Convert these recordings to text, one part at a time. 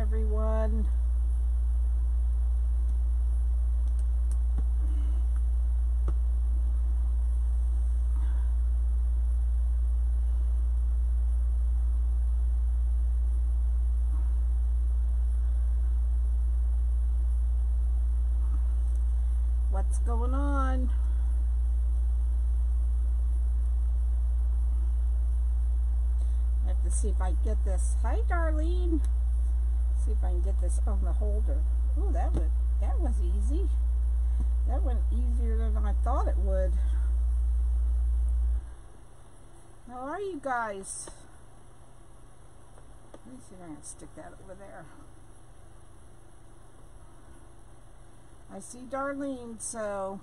everyone. What's going on? I have to see if I get this. Hi, Darlene. See if I can get this on the holder. Oh, that was that was easy. That went easier than I thought it would. How are you guys? Let me see if I can stick that over there. I see Darlene, so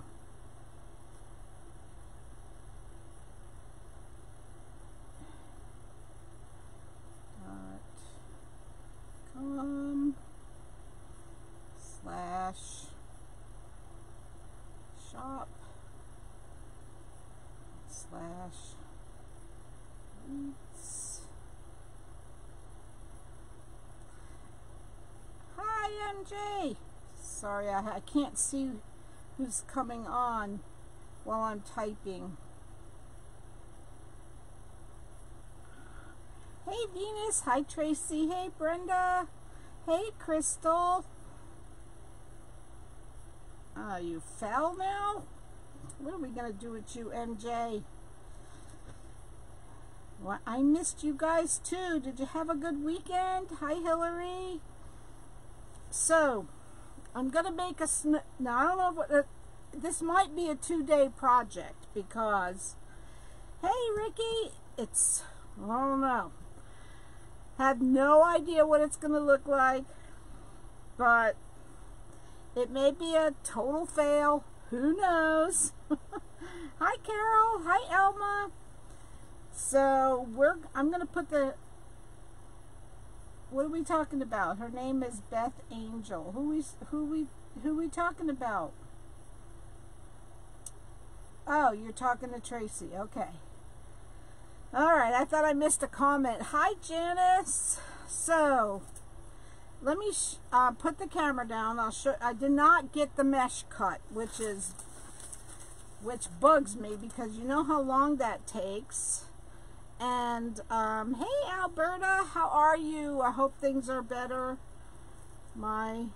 dot com slash shop slash eats. Hi MJ. Sorry, I, I can't see who's coming on while I'm typing. Hey Venus, hi Tracy, hey Brenda, hey Crystal. Ah, you fell now? What are we gonna do with you, MJ? Well, I missed you guys too. Did you have a good weekend? Hi Hillary. So, I'm gonna make a now. I don't know what uh, this might be a two-day project because, hey Ricky, it's I don't know. Have no idea what it's gonna look like, but it may be a total fail. Who knows? hi Carol. Hi Elma. So we're I'm gonna put the what are we talking about? Her name is Beth Angel. Who we who we who we talking about? Oh, you're talking to Tracy. Okay. All right. I thought I missed a comment. Hi, Janice. So, let me uh, put the camera down. I'll show. I did not get the mesh cut, which is which bugs me because you know how long that takes. And, um, hey, Alberta, how are you? I hope things are better. My,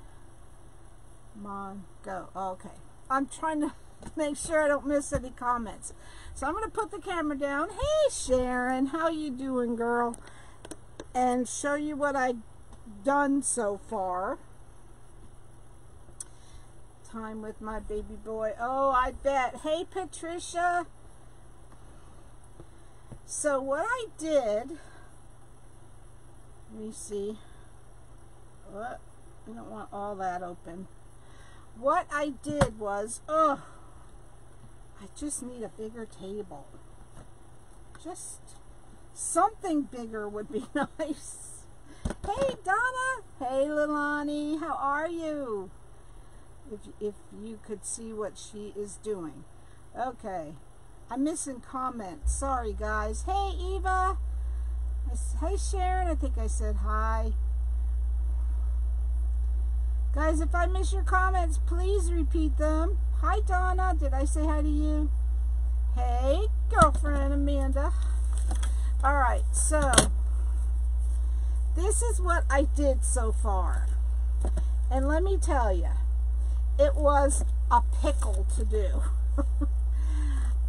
my, go. Okay. I'm trying to make sure I don't miss any comments. So I'm going to put the camera down. Hey, Sharon, how you doing, girl? And show you what I've done so far. Time with my baby boy. Oh, I bet. Hey, Patricia. So what I did, let me see. I don't want all that open. What I did was, oh, I just need a bigger table. Just something bigger would be nice. Hey, Donna. Hey, Lilani. How are you? If, if you could see what she is doing. Okay. I'm missing comments. Sorry, guys. Hey, Eva. Hey, Sharon. I think I said hi. Guys, if I miss your comments, please repeat them. Hi, Donna. Did I say hi to you? Hey, girlfriend Amanda. All right, so this is what I did so far. And let me tell you, it was a pickle to do.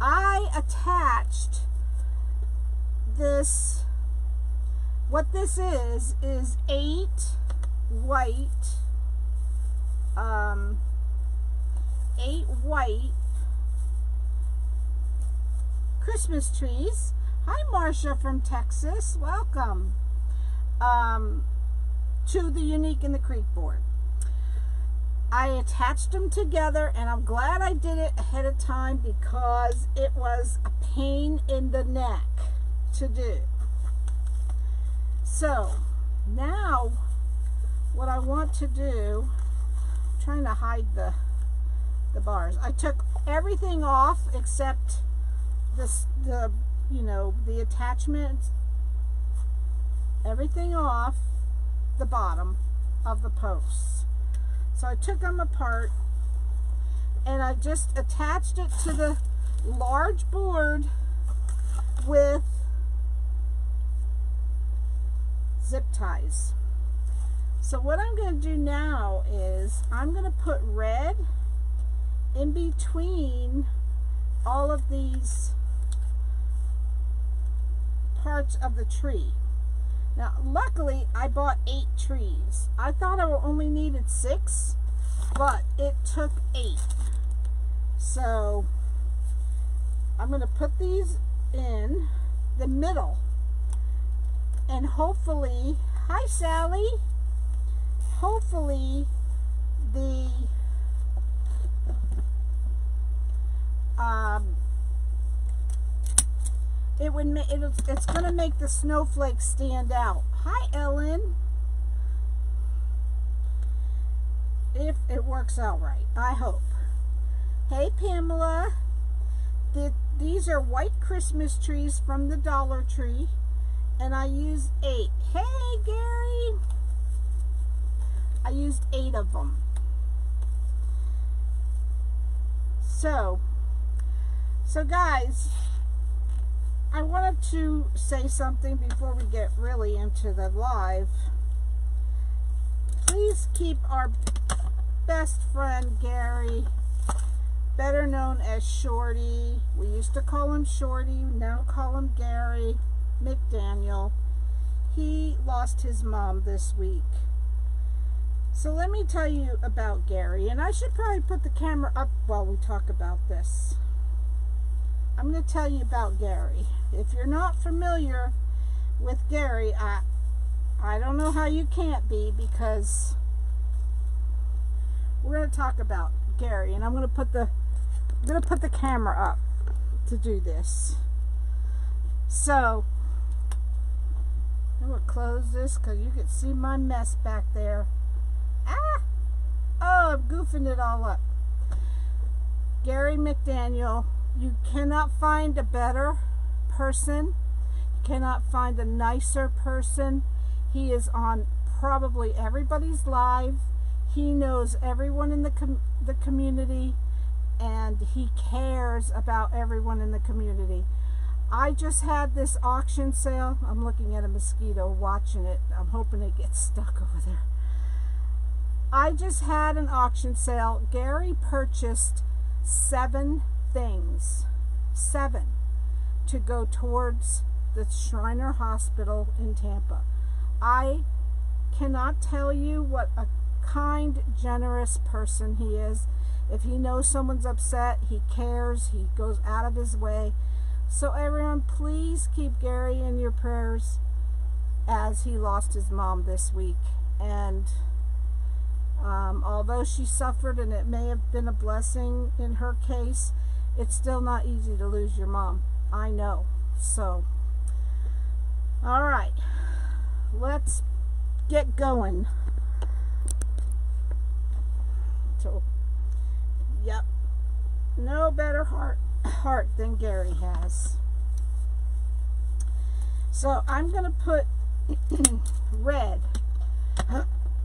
I attached this, what this is, is eight white, um, eight white Christmas trees. Hi, Marcia from Texas. Welcome um, to the Unique in the Creek board. I attached them together and I'm glad I did it ahead of time because it was a pain in the neck to do. So now what I want to do, I'm trying to hide the, the bars. I took everything off except this, the, you know, the attachment, everything off the bottom of the posts. So I took them apart and I just attached it to the large board with zip ties. So what I'm going to do now is I'm going to put red in between all of these parts of the tree. Now, luckily, I bought eight trees. I thought I only needed six, but it took eight. So, I'm going to put these in the middle. And hopefully, hi Sally, hopefully the um, it would make it, it's going to make the snowflakes stand out. Hi, Ellen. If it works out right, I hope. Hey, Pamela. The, these are white Christmas trees from the Dollar Tree, and I used eight. Hey, Gary. I used eight of them. So, so guys, I wanted to say something before we get really into the live. Please keep our best friend Gary, better known as Shorty. We used to call him Shorty, now call him Gary McDaniel. He lost his mom this week. So let me tell you about Gary, and I should probably put the camera up while we talk about this. I'm going to tell you about Gary. If you're not familiar with Gary, I, I don't know how you can't be because we're going to talk about Gary, and I'm going to put the I'm going to put the camera up to do this. So, I'm going to close this because you can see my mess back there. Ah! Oh, I'm goofing it all up. Gary McDaniel you cannot find a better person. You cannot find a nicer person. He is on probably everybody's live. He knows everyone in the, com the community and he cares about everyone in the community. I just had this auction sale. I'm looking at a mosquito watching it. I'm hoping it gets stuck over there. I just had an auction sale. Gary purchased seven things, seven, to go towards the Shriner Hospital in Tampa. I cannot tell you what a kind, generous person he is. If he knows someone's upset, he cares, he goes out of his way. So everyone, please keep Gary in your prayers as he lost his mom this week. And um, although she suffered and it may have been a blessing in her case, it's still not easy to lose your mom. I know. So, all right, let's get going. So, yep, no better heart heart than Gary has. So I'm to put red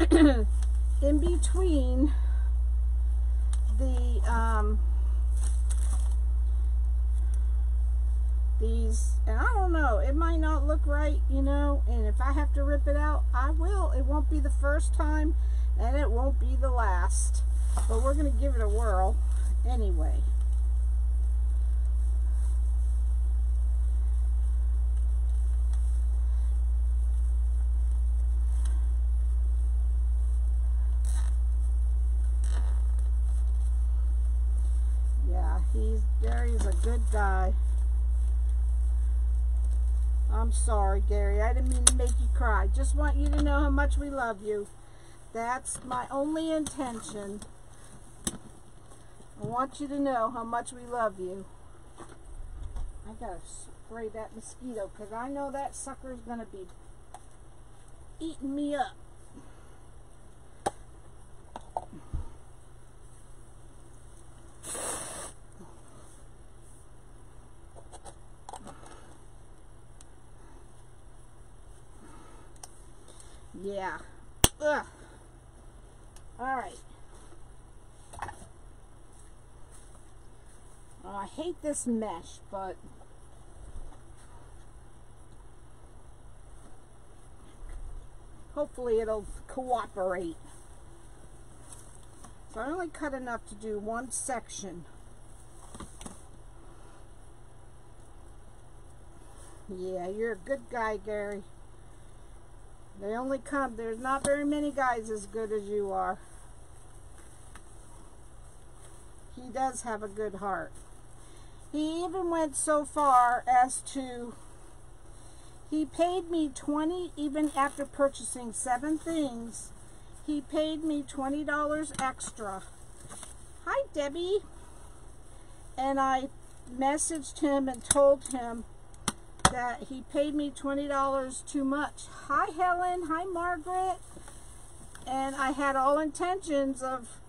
in between the um, these and I don't know it might not look right you know and if I have to rip it out I will. It won't be the first time and it won't be the last. But we're gonna give it a whirl anyway. Yeah he's Gary's a good guy I'm sorry, Gary. I didn't mean to make you cry. Just want you to know how much we love you. That's my only intention. I want you to know how much we love you. I gotta spray that mosquito because I know that sucker's gonna be eating me up. Yeah. Ugh. All right. Oh, I hate this mesh, but hopefully it'll cooperate. So I only cut enough to do one section. Yeah, you're a good guy, Gary. They only come, there's not very many guys as good as you are. He does have a good heart. He even went so far as to, he paid me 20, even after purchasing seven things, he paid me $20 extra. Hi, Debbie. And I messaged him and told him that he paid me $20 too much. Hi, Helen. Hi, Margaret. And I had all intentions of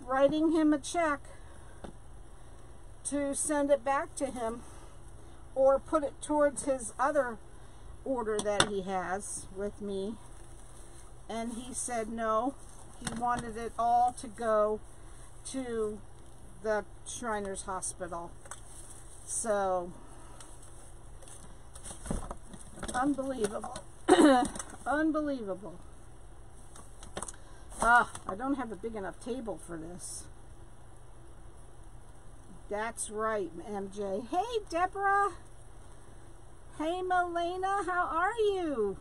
writing him a check to send it back to him or put it towards his other order that he has with me. And he said no. He wanted it all to go to the Shriners Hospital. So, unbelievable. unbelievable. Ah, I don't have a big enough table for this. That's right, MJ. Hey, Deborah. Hey, Melena. How are you?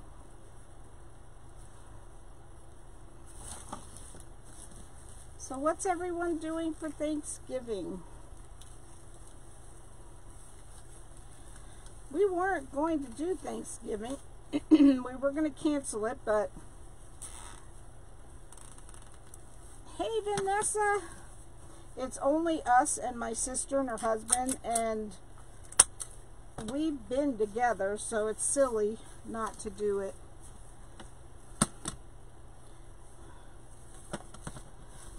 So what's everyone doing for Thanksgiving? We weren't going to do Thanksgiving. we were going to cancel it, but... Hey, Vanessa. It's only us and my sister and her husband, and we've been together, so it's silly not to do it.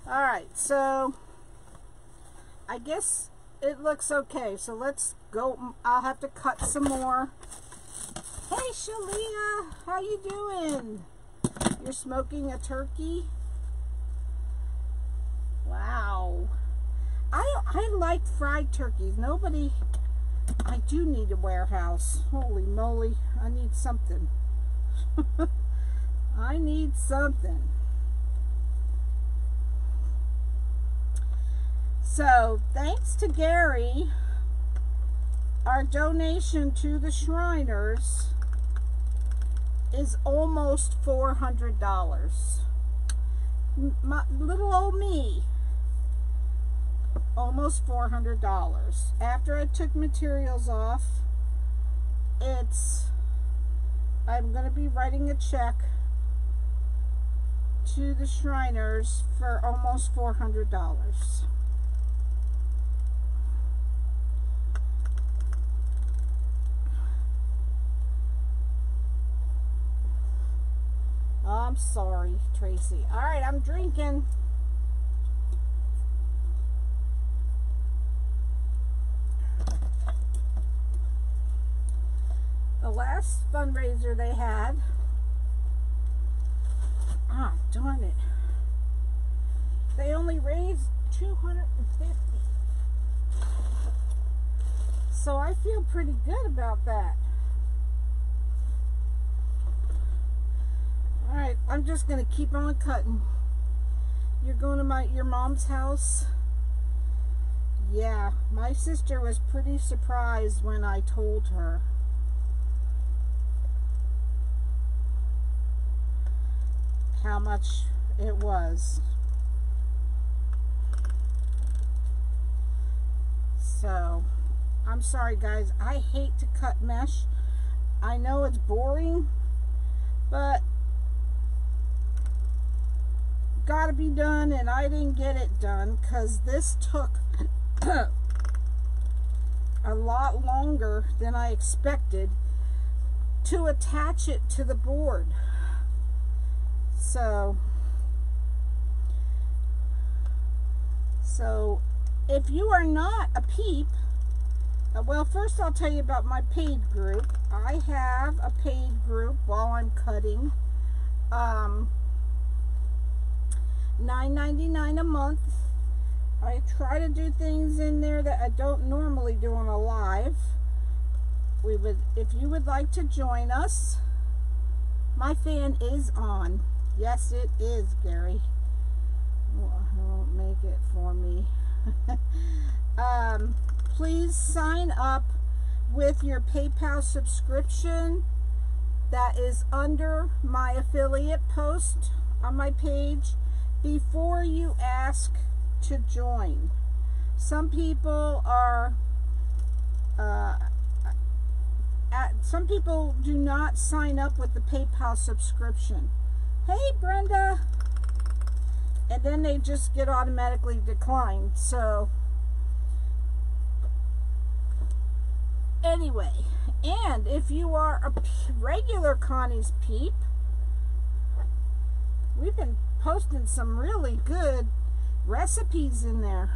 Alright, so I guess it looks okay. So let's go. I'll have to cut some more. Hey, Shalia, how you doing? You're smoking a turkey? Wow. I, I like fried turkeys. Nobody, I do need a warehouse. Holy moly, I need something. I need something. So, thanks to Gary, our donation to the Shriners is almost $400. My, little old me almost $400. After I took materials off, it's, I'm going to be writing a check to the Shriners for almost $400. I'm sorry, Tracy. All right, I'm drinking. the last fundraiser they had, ah, darn it, they only raised 250 So I feel pretty good about that. Alright, I'm just going to keep on cutting. You're going to my your mom's house? Yeah, my sister was pretty surprised when I told her. how much it was. So, I'm sorry guys, I hate to cut mesh. I know it's boring, but gotta be done and I didn't get it done because this took a lot longer than I expected to attach it to the board. So, so if you are not a peep, uh, well, first I'll tell you about my paid group. I have a paid group while I'm cutting. Um, 9 $9.99 a month. I try to do things in there that I don't normally do on a live. We would, if you would like to join us, my fan is on. Yes, it is, Gary. Won't make it for me. um, please sign up with your PayPal subscription that is under my affiliate post on my page before you ask to join. Some people are, uh, at, some people do not sign up with the PayPal subscription. Hey, Brenda. And then they just get automatically declined. So, anyway, and if you are a regular Connie's Peep, we've been posting some really good recipes in there.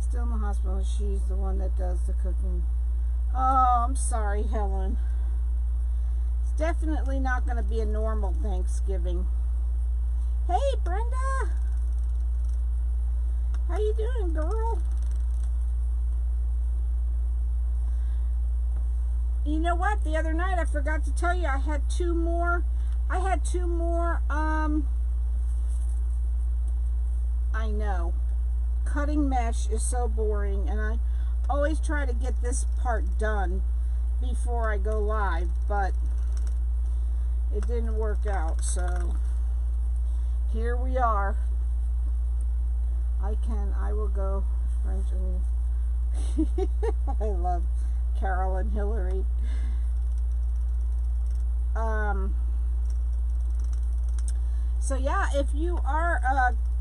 Still in the hospital. She's the one that does the cooking. Oh, I'm sorry, Helen. It's definitely not going to be a normal Thanksgiving. Hey, Brenda. How you doing, girl? You know what? The other night I forgot to tell you I had two more. I had two more um I know. Cutting mesh is so boring, and I always try to get this part done before I go live, but it didn't work out, so here we are. I can, I will go and I love Carol and Hillary. Um, so yeah, if you are a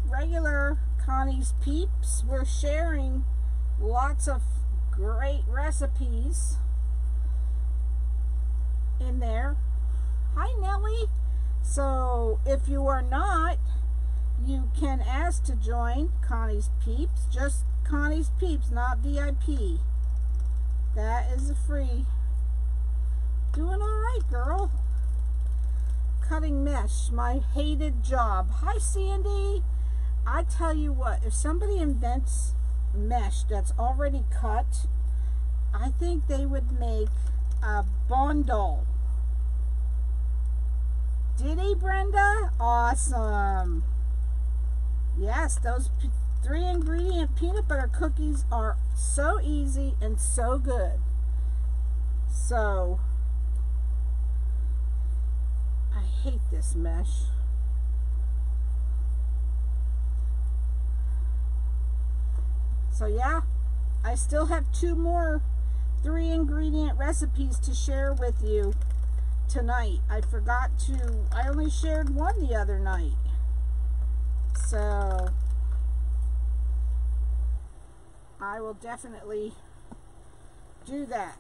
regular Connie's Peeps. We're sharing lots of great recipes in there. Hi, Nellie. So if you are not, you can ask to join Connie's Peeps. Just Connie's Peeps, not VIP. That is a free. Doing all right, girl. Cutting mesh, my hated job. Hi, Sandy. I tell you what, if somebody invents mesh that's already cut, I think they would make a bundle. Did he, Brenda? Awesome. Yes, those three ingredient peanut butter cookies are so easy and so good. So, I hate this mesh. So yeah, I still have two more three ingredient recipes to share with you tonight. I forgot to, I only shared one the other night. So I will definitely do that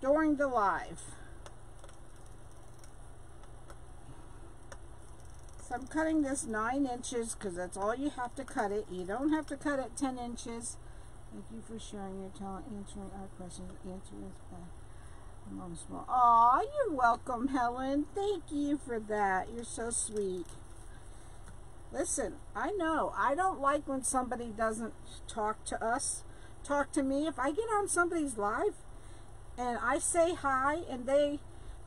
during the live. So I'm cutting this 9 inches because that's all you have to cut it. You don't have to cut it 10 inches. Thank you for sharing your talent, answering our questions. Answer is back. Mom small. Aw, you're welcome, Helen. Thank you for that. You're so sweet. Listen, I know. I don't like when somebody doesn't talk to us. Talk to me. If I get on somebody's live and I say hi and they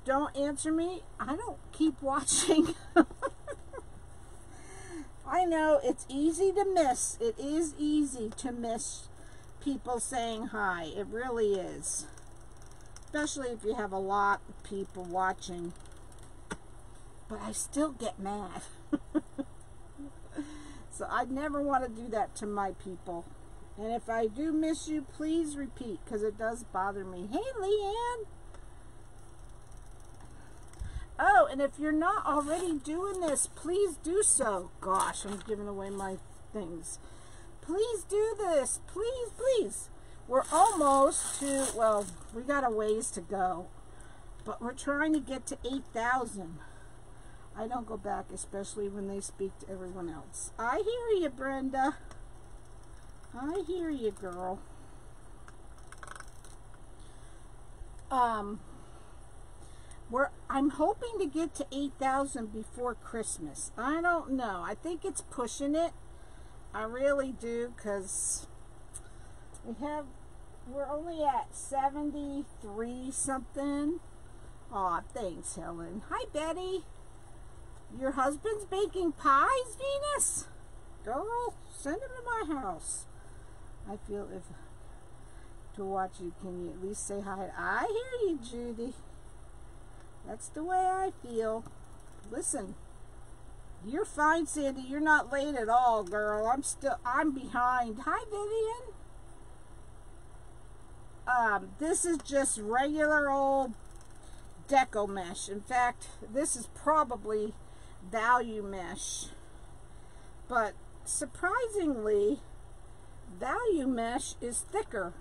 don't answer me, I don't keep watching. I know it's easy to miss. It is easy to miss people saying hi. It really is. Especially if you have a lot of people watching. But I still get mad. so I never want to do that to my people. And if I do miss you, please repeat because it does bother me. Hey, Leanne. Oh, and if you're not already doing this, please do so. Gosh, I'm giving away my things. Please do this. Please, please. We're almost to, well, we got a ways to go. But we're trying to get to 8,000. I don't go back, especially when they speak to everyone else. I hear you, Brenda. I hear you, girl. Um, we're I'm hoping to get to 8,000 before Christmas. I don't know. I think it's pushing it. I really do because we have we're only at 73 something. Aw, thanks, Helen. Hi, Betty. Your husband's baking pies, Venus? Girl, send him to my house. I feel if to watch you, can you at least say hi? I hear you, Judy. That's the way I feel. Listen, you're fine, Sandy. You're not late at all, girl. I'm still, I'm behind. Hi, Vivian. Um, this is just regular old deco mesh. In fact, this is probably value mesh. But surprisingly, value mesh is thicker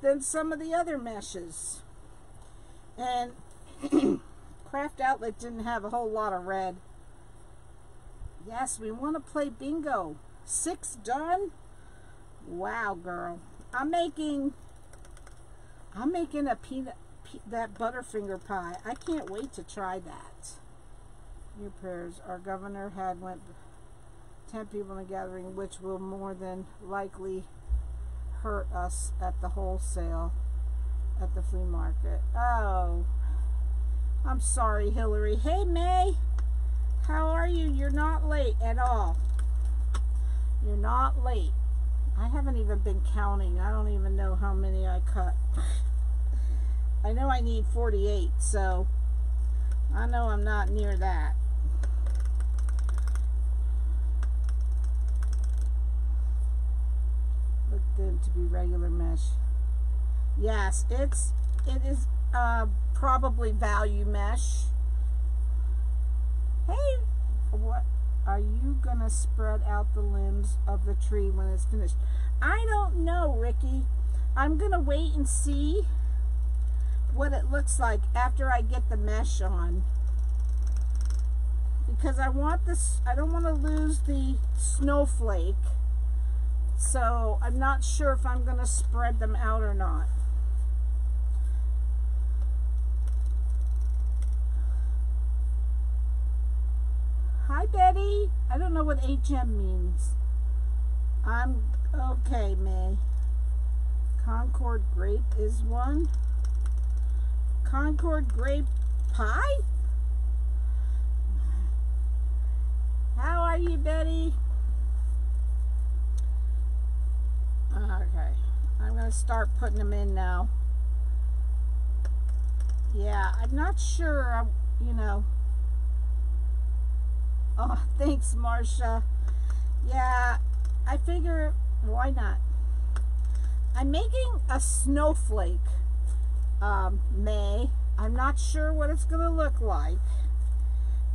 than some of the other meshes. And Craft Outlet didn't have a whole lot of red. Yes, we want to play bingo. Six done? Wow, girl. I'm making I'm making a peanut that butterfinger pie. I can't wait to try that. New prayers. Our governor had went 10 people in a gathering, which will more than likely hurt us at the wholesale at the flea market. Oh, I'm sorry, Hillary. Hey, May. How are you? You're not late at all. You're not late. I haven't even been counting. I don't even know how many I cut. I know I need 48, so I know I'm not near that. Them to be regular mesh. Yes, it's it is uh, probably value mesh. Hey, what are you gonna spread out the limbs of the tree when it's finished? I don't know, Ricky. I'm gonna wait and see what it looks like after I get the mesh on. Because I want this, I don't want to lose the snowflake. So I'm not sure if I'm going to spread them out or not. Hi, Betty. I don't know what HM means. I'm okay, May. Concord grape is one. Concord grape pie? How are you, Betty? Okay, I'm going to start putting them in now. Yeah, I'm not sure, you know. Oh, thanks, Marcia. Yeah, I figure, why not? I'm making a snowflake um, May. I'm not sure what it's going to look like,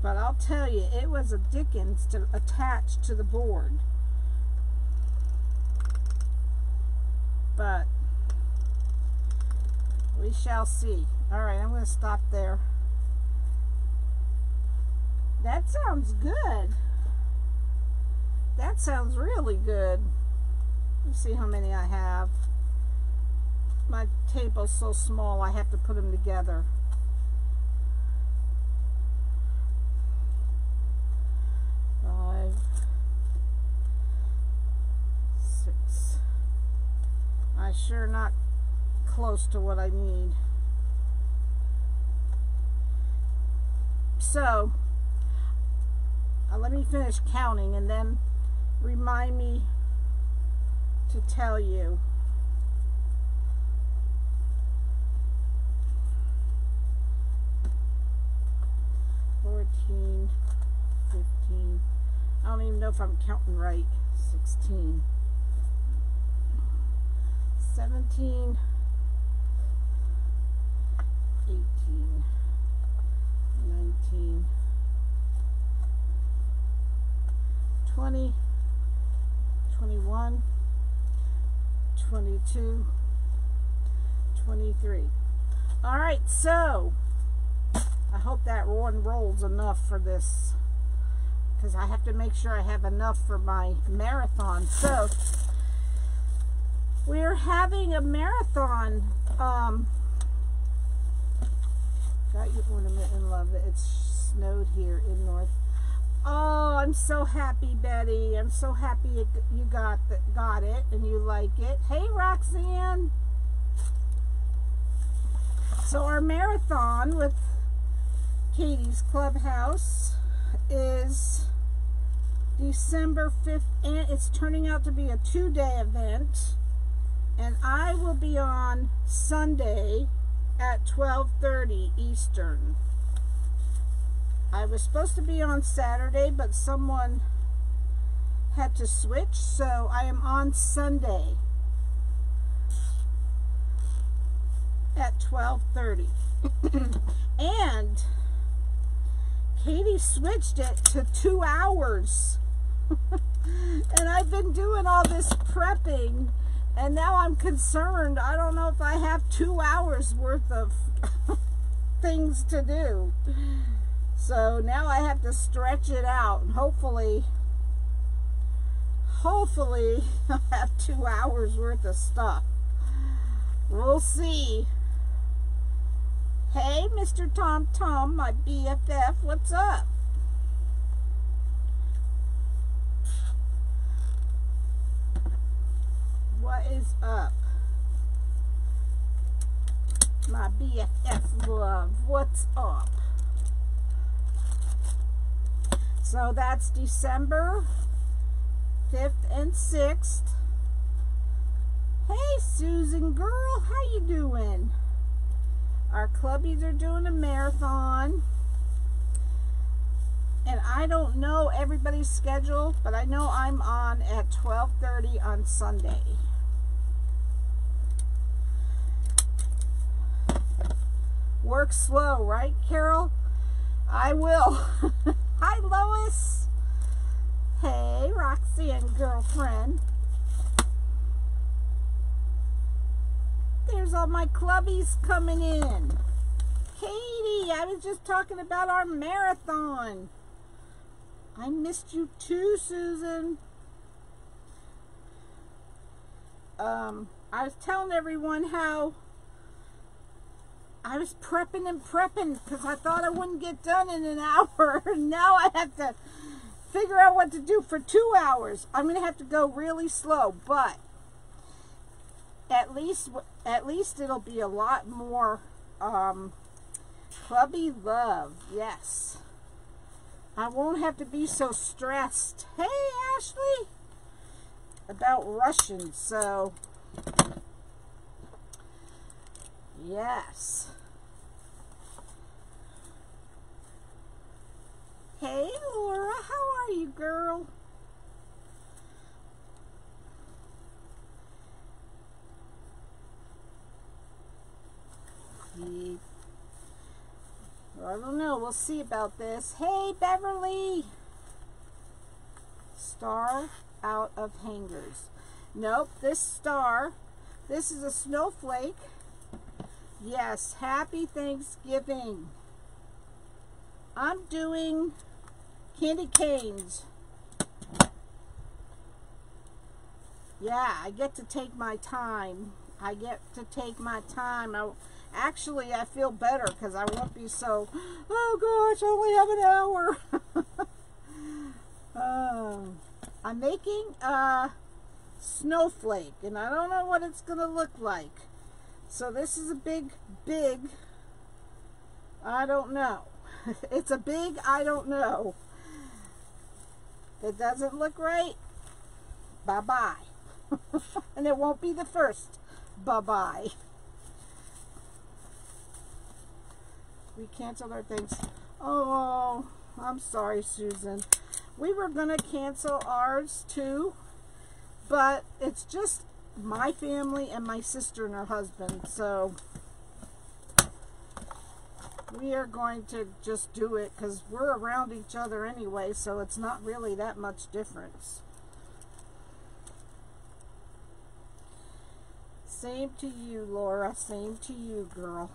but I'll tell you, it was a Dickens to attach to the board. But we shall see. All right, I'm going to stop there. That sounds good. That sounds really good. Let's see how many I have my table's so small I have to put them together. Five, six. I sure not close to what I need. So, uh, let me finish counting and then remind me to tell you. 14, 15. I don't even know if I'm counting right. 16, 17, 18, 19, 20, 21, 22, 23. All right, so I hope that one rolls enough for this because I have to make sure I have enough for my marathon. So we're having a marathon. Um, Got your ornament and love that it's snowed here in North. Oh, I'm so happy, Betty. I'm so happy you got the, got it and you like it. Hey, Roxanne. So our marathon with Katie's Clubhouse is December 5th, and it's turning out to be a two-day event. And I will be on Sunday at 12.30 Eastern. I was supposed to be on Saturday, but someone had to switch, so I am on Sunday at 12.30. and Katie switched it to two hours. and I've been doing all this prepping and now I'm concerned. I don't know if I have two hours worth of things to do. So now I have to stretch it out. And hopefully, hopefully I'll have two hours worth of stuff. We'll see. Hey, Mr. Tom Tom, my BFF, what's up? What is up? My BFF love, what's up? So that's December 5th and 6th. Hey, Susan girl, how you doing? Our clubbies are doing a marathon. And I don't know everybody's schedule, but I know I'm on at 12.30 on Sunday. Work slow, right, Carol? I will. Hi, Lois. Hey, Roxanne girlfriend. There's all my clubbies coming in. Katie, I was just talking about our marathon. I missed you too, Susan. Um, I was telling everyone how I was prepping and prepping because I thought I wouldn't get done in an hour. now I have to figure out what to do for two hours. I'm going to have to go really slow, but at least at least it'll be a lot more um, clubby love. Yes. I won't have to be so stressed. Hey, Ashley! About Russian, so... Yes. Hey, Laura, how are you, girl? Hmm. I don't know. We'll see about this. Hey, Beverly! Star out of hangers. Nope, this star, this is a snowflake. Yes, happy Thanksgiving. I'm doing candy canes. Yeah, I get to take my time. I get to take my time. I, actually, I feel better because I won't be so, oh gosh, I only have an hour. um, I'm making a snowflake, and I don't know what it's going to look like. So this is a big, big, I don't know. it's a big, I don't know. It doesn't look right, bye-bye. and it won't be the first bye-bye. We canceled our things. Oh, I'm sorry, Susan. We were going to cancel ours too, but it's just my family and my sister and her husband. So we are going to just do it because we're around each other anyway, so it's not really that much difference. Same to you, Laura. Same to you, girl.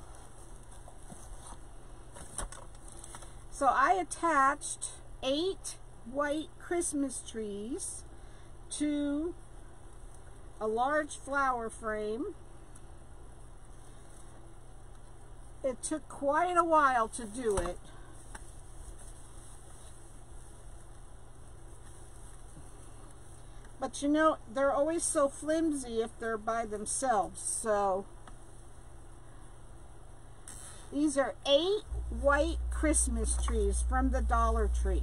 So I attached eight white Christmas trees to a large flower frame it took quite a while to do it. But you know, they're always so flimsy if they're by themselves. So these are eight white Christmas trees from the Dollar Tree.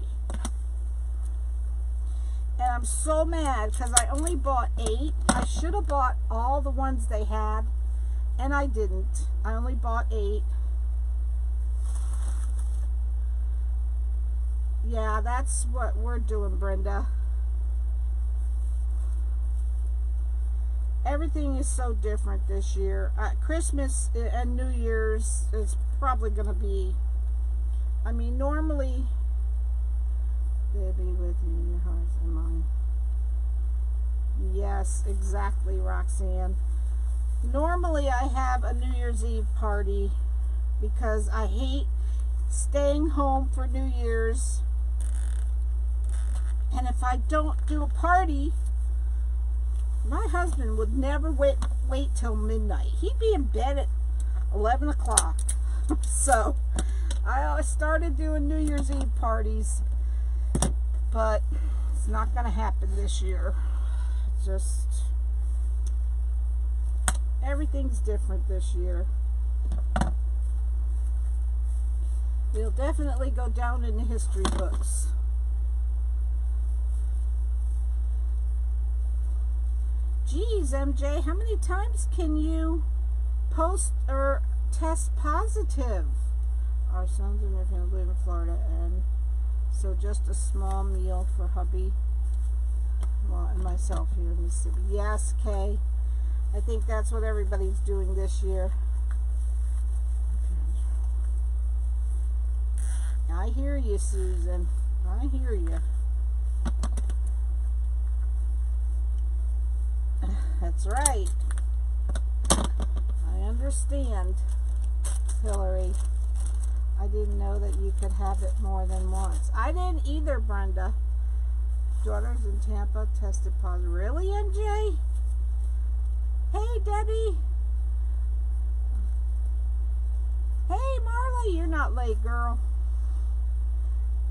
And I'm so mad because I only bought eight. I should have bought all the ones they had. And I didn't. I only bought eight. Yeah, that's what we're doing, Brenda. everything is so different this year. Uh, Christmas and New Year's is probably going to be, I mean, normally, they be with you in your and mine. Yes, exactly, Roxanne. Normally, I have a New Year's Eve party because I hate staying home for New Year's. And if I don't do a party, my husband would never wait wait till midnight. He'd be in bed at 11 o'clock. so I started doing New Year's Eve parties, but it's not going to happen this year. Just everything's different this year. It'll definitely go down in the history books. Geez, MJ, how many times can you post or test positive? Our sons and their live in Florida, and so just a small meal for hubby well, and myself here in Mississippi. Yes, Kay. I think that's what everybody's doing this year. I hear you, Susan. I hear you. That's right. I understand, Hillary. I didn't know that you could have it more than once. I didn't either, Brenda. Daughters in Tampa tested positive. Really, MJ? Hey, Debbie. Hey, Marla, you're not late, girl.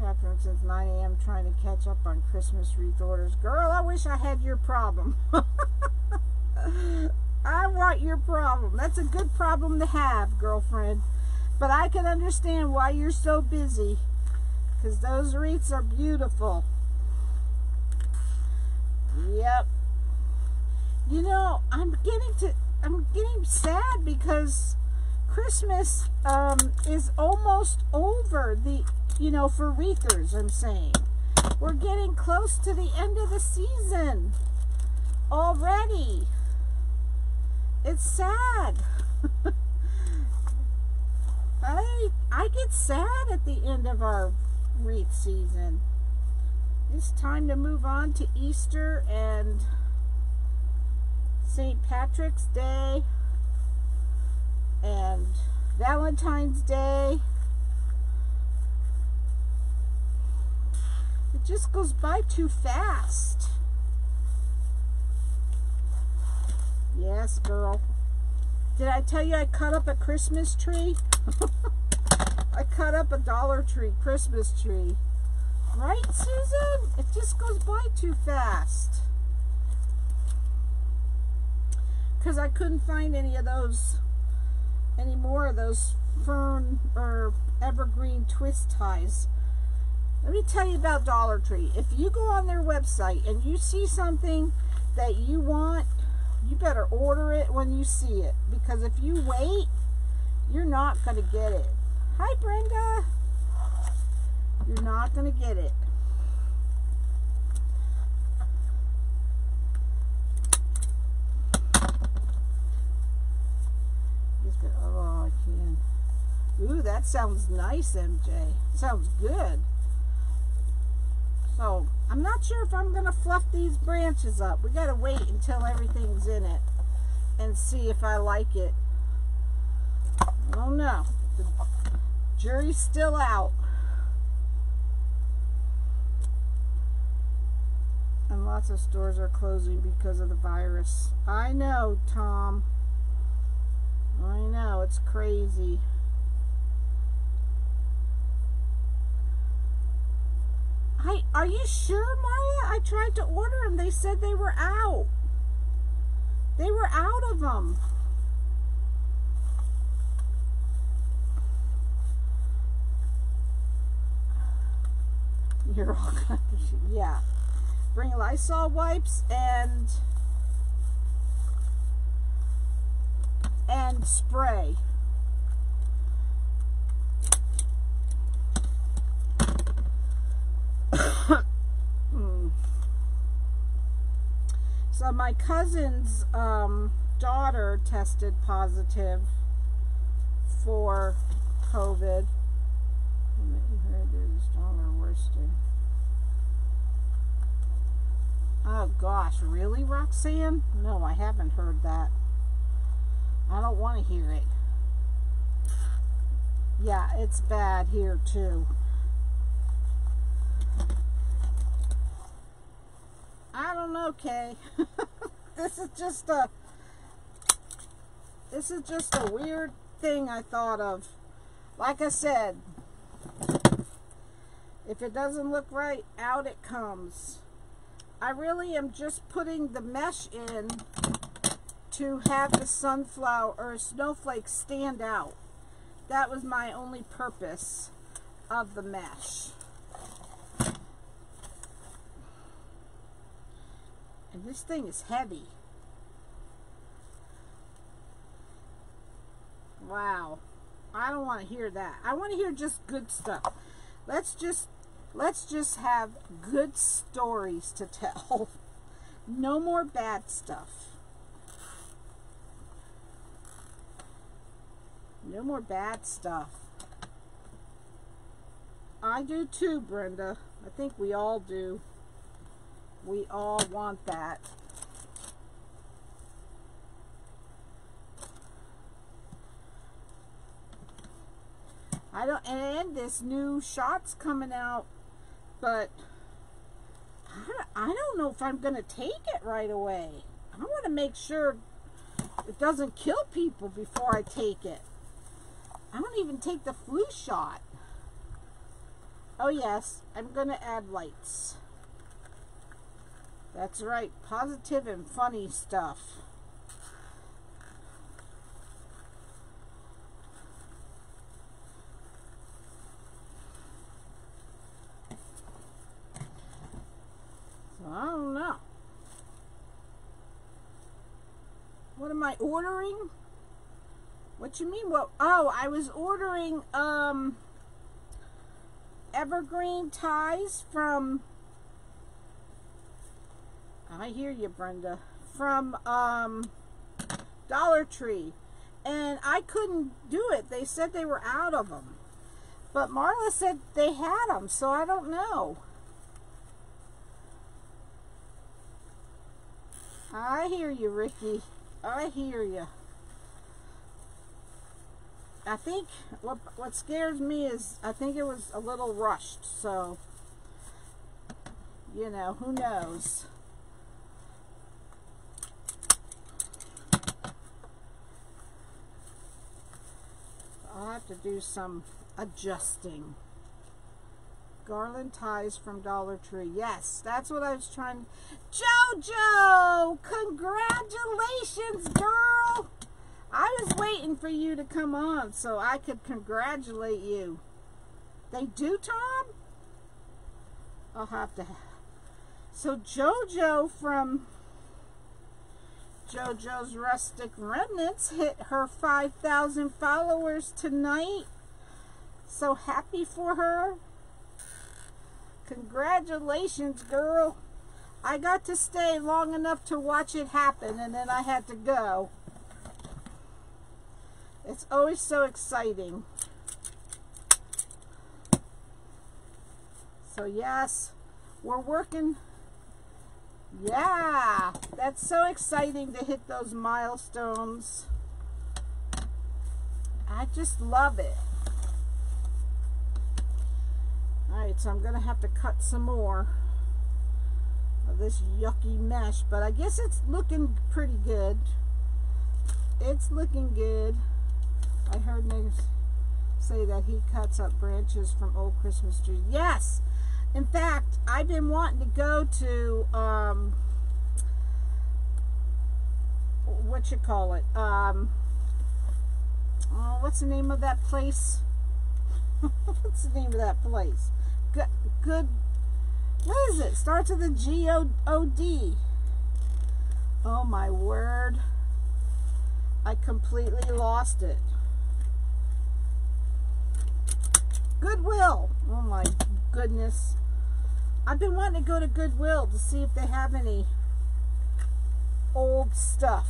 Afternoon since 9 a.m. trying to catch up on Christmas wreath orders. Girl, I wish I had your problem. I want your problem. That's a good problem to have, girlfriend. But I can understand why you're so busy. Because those wreaths are beautiful. Yep. You know, I'm getting to I'm getting sad because Christmas um, is almost over. The you know for wreathers, I'm saying we're getting close to the end of the season already. It's sad. I I get sad at the end of our wreath season. It's time to move on to Easter and St. Patrick's Day and Valentine's Day. It just goes by too fast. Yes, girl. Did I tell you I cut up a Christmas tree? I cut up a Dollar Tree Christmas tree. Right, Susan? It just goes by too fast. Because I couldn't find any of those, any more of those fern or evergreen twist ties. Let me tell you about Dollar Tree. If you go on their website and you see something that you want you better order it when you see it because if you wait, you're not going to get it. Hi, Brenda. You're not going to get it. Oh, I can. Ooh, that sounds nice, MJ. Sounds good. So I'm not sure if I'm going to fluff these branches up. We got to wait until everything's in it and see if I like it. Oh, I don't know. The jury's still out. And lots of stores are closing because of the virus. I know, Tom. I know, it's crazy. I, are you sure, Marla? I tried to order them. They said they were out. They were out of them. You're all kind of, yeah. Bring Lysol wipes and and spray. So my cousin's um, daughter tested positive for COVID. Oh gosh, really, Roxanne? No, I haven't heard that. I don't want to hear it. Yeah, it's bad here too. I don't know, Kay. this is just a this is just a weird thing I thought of. Like I said, if it doesn't look right, out it comes. I really am just putting the mesh in to have the sunflower or a snowflake stand out. That was my only purpose of the mesh. And this thing is heavy. Wow. I don't want to hear that. I want to hear just good stuff. Let's just let's just have good stories to tell. No more bad stuff. No more bad stuff. I do too, Brenda. I think we all do. We all want that. I don't, and this new shot's coming out, but I don't know if I'm going to take it right away. I want to make sure it doesn't kill people before I take it. I don't even take the flu shot. Oh yes, I'm going to add lights. That's right, positive and funny stuff. So I don't know. What am I ordering? What you mean? Well, oh, I was ordering um evergreen ties from I hear you, Brenda. From um, Dollar Tree. And I couldn't do it. They said they were out of them. But Marla said they had them, so I don't know. I hear you, Ricky. I hear you. I think what what scares me is I think it was a little rushed, so you know, who knows. I'll have to do some adjusting. Garland ties from Dollar Tree. Yes, that's what I was trying. Jojo! Congratulations, girl! I was waiting for you to come on so I could congratulate you. They do, Tom? I'll have to. So Jojo from JoJo's Rustic Remnants hit her 5,000 followers tonight. So happy for her. Congratulations, girl. I got to stay long enough to watch it happen and then I had to go. It's always so exciting. So yes, we're working yeah, that's so exciting to hit those milestones. I just love it. Alright, so I'm going to have to cut some more of this yucky mesh, but I guess it's looking pretty good. It's looking good. I heard neighbors say that he cuts up branches from old Christmas trees. Yes! In fact, I've been wanting to go to um, what you call it? Um, oh, what's the name of that place? what's the name of that place? Good, good. What is it? Starts with a G O O D. Oh my word! I completely lost it. Goodwill. Oh my goodness. I've been wanting to go to Goodwill to see if they have any old stuff.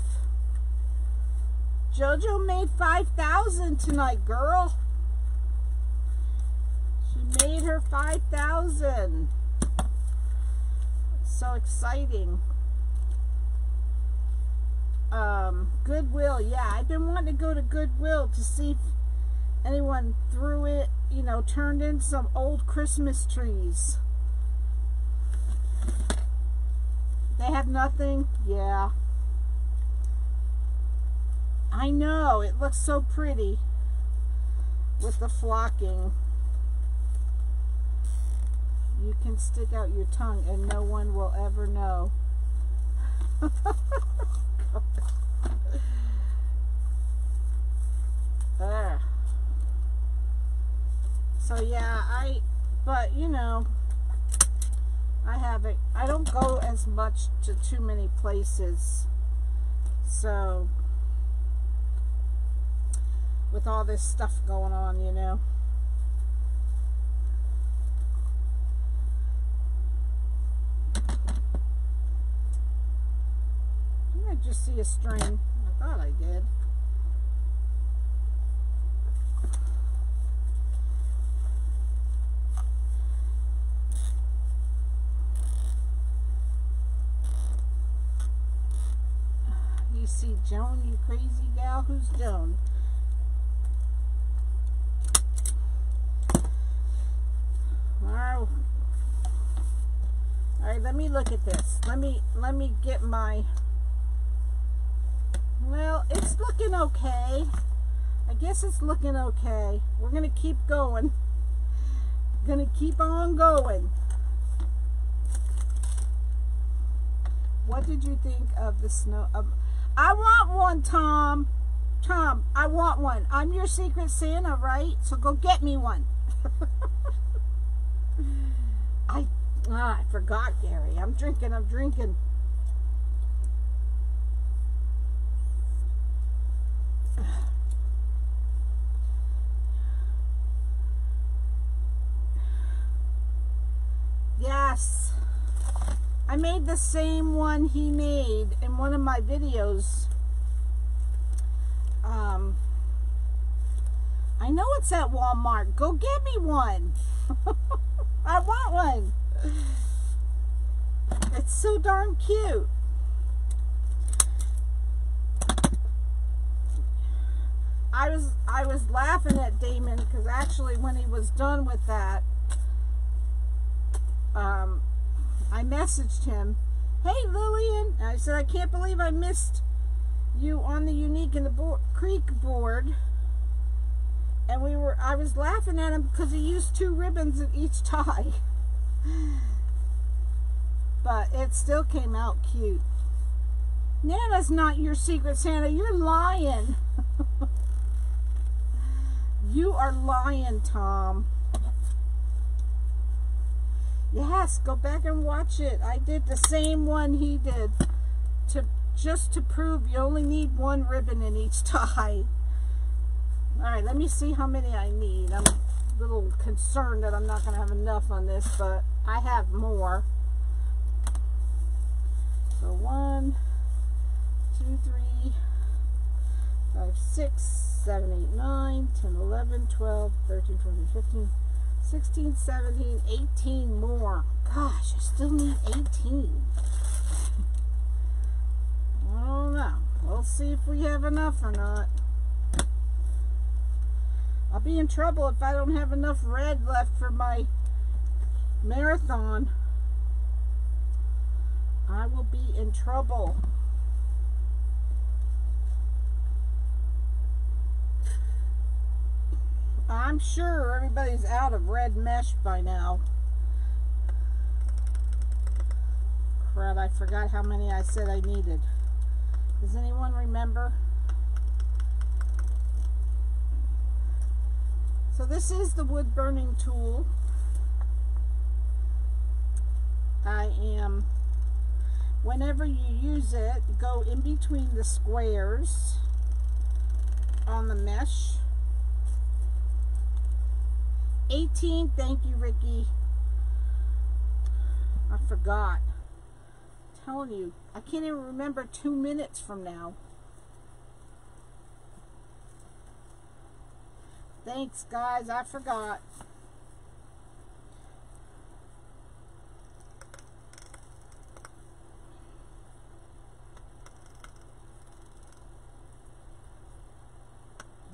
Jojo made 5,000 tonight, girl. She made her 5,000. So exciting. Um, Goodwill. Yeah, I've been wanting to go to Goodwill to see if anyone threw it, you know, turned in some old Christmas trees. They have nothing? Yeah. I know, it looks so pretty with the flocking. You can stick out your tongue and no one will ever know. there. Ah. So yeah, I, but you know, I haven't, I don't go as much to too many places. So, with all this stuff going on, you know. I just see a string. I thought I did. see Joan, you crazy gal? Who's Joan? Alright. Alright, let me look at this. Let me let me get my well, it's looking okay. I guess it's looking okay. We're gonna keep going. Gonna keep on going. What did you think of the snow? I want one, Tom. Tom, I want one. I'm your secret Santa, right? So go get me one. I ah, I forgot, Gary. I'm drinking, I'm drinking. Yes. I made the same one he made in one of my videos. Um, I know it's at Walmart. Go get me one. I want one. It's so darn cute. I was I was laughing at Damon because actually when he was done with that, um, I messaged him, hey Lillian, I said, I can't believe I missed you on the Unique in the bo Creek board. And we were, I was laughing at him because he used two ribbons in each tie. but it still came out cute. Nana's not your secret Santa. You're lying. you are lying, Tom. Yes, go back and watch it. I did the same one he did to just to prove you only need one ribbon in each tie. All right, let me see how many I need. I'm a little concerned that I'm not going to have enough on this, but I have more. So one, two, three, five, six, seven, eight, nine, ten, eleven, twelve, thirteen, fourteen, fifteen. 16, 17, 18 more. Gosh, I still need 18. I don't know. We'll see if we have enough or not. I'll be in trouble if I don't have enough red left for my marathon. I will be in trouble. I'm sure everybody's out of red mesh by now. Crap, I forgot how many I said I needed. Does anyone remember? So this is the wood burning tool. I am, whenever you use it, go in between the squares on the mesh. 18, thank you, Ricky. I forgot. I'm telling you, I can't even remember two minutes from now. Thanks, guys. I forgot.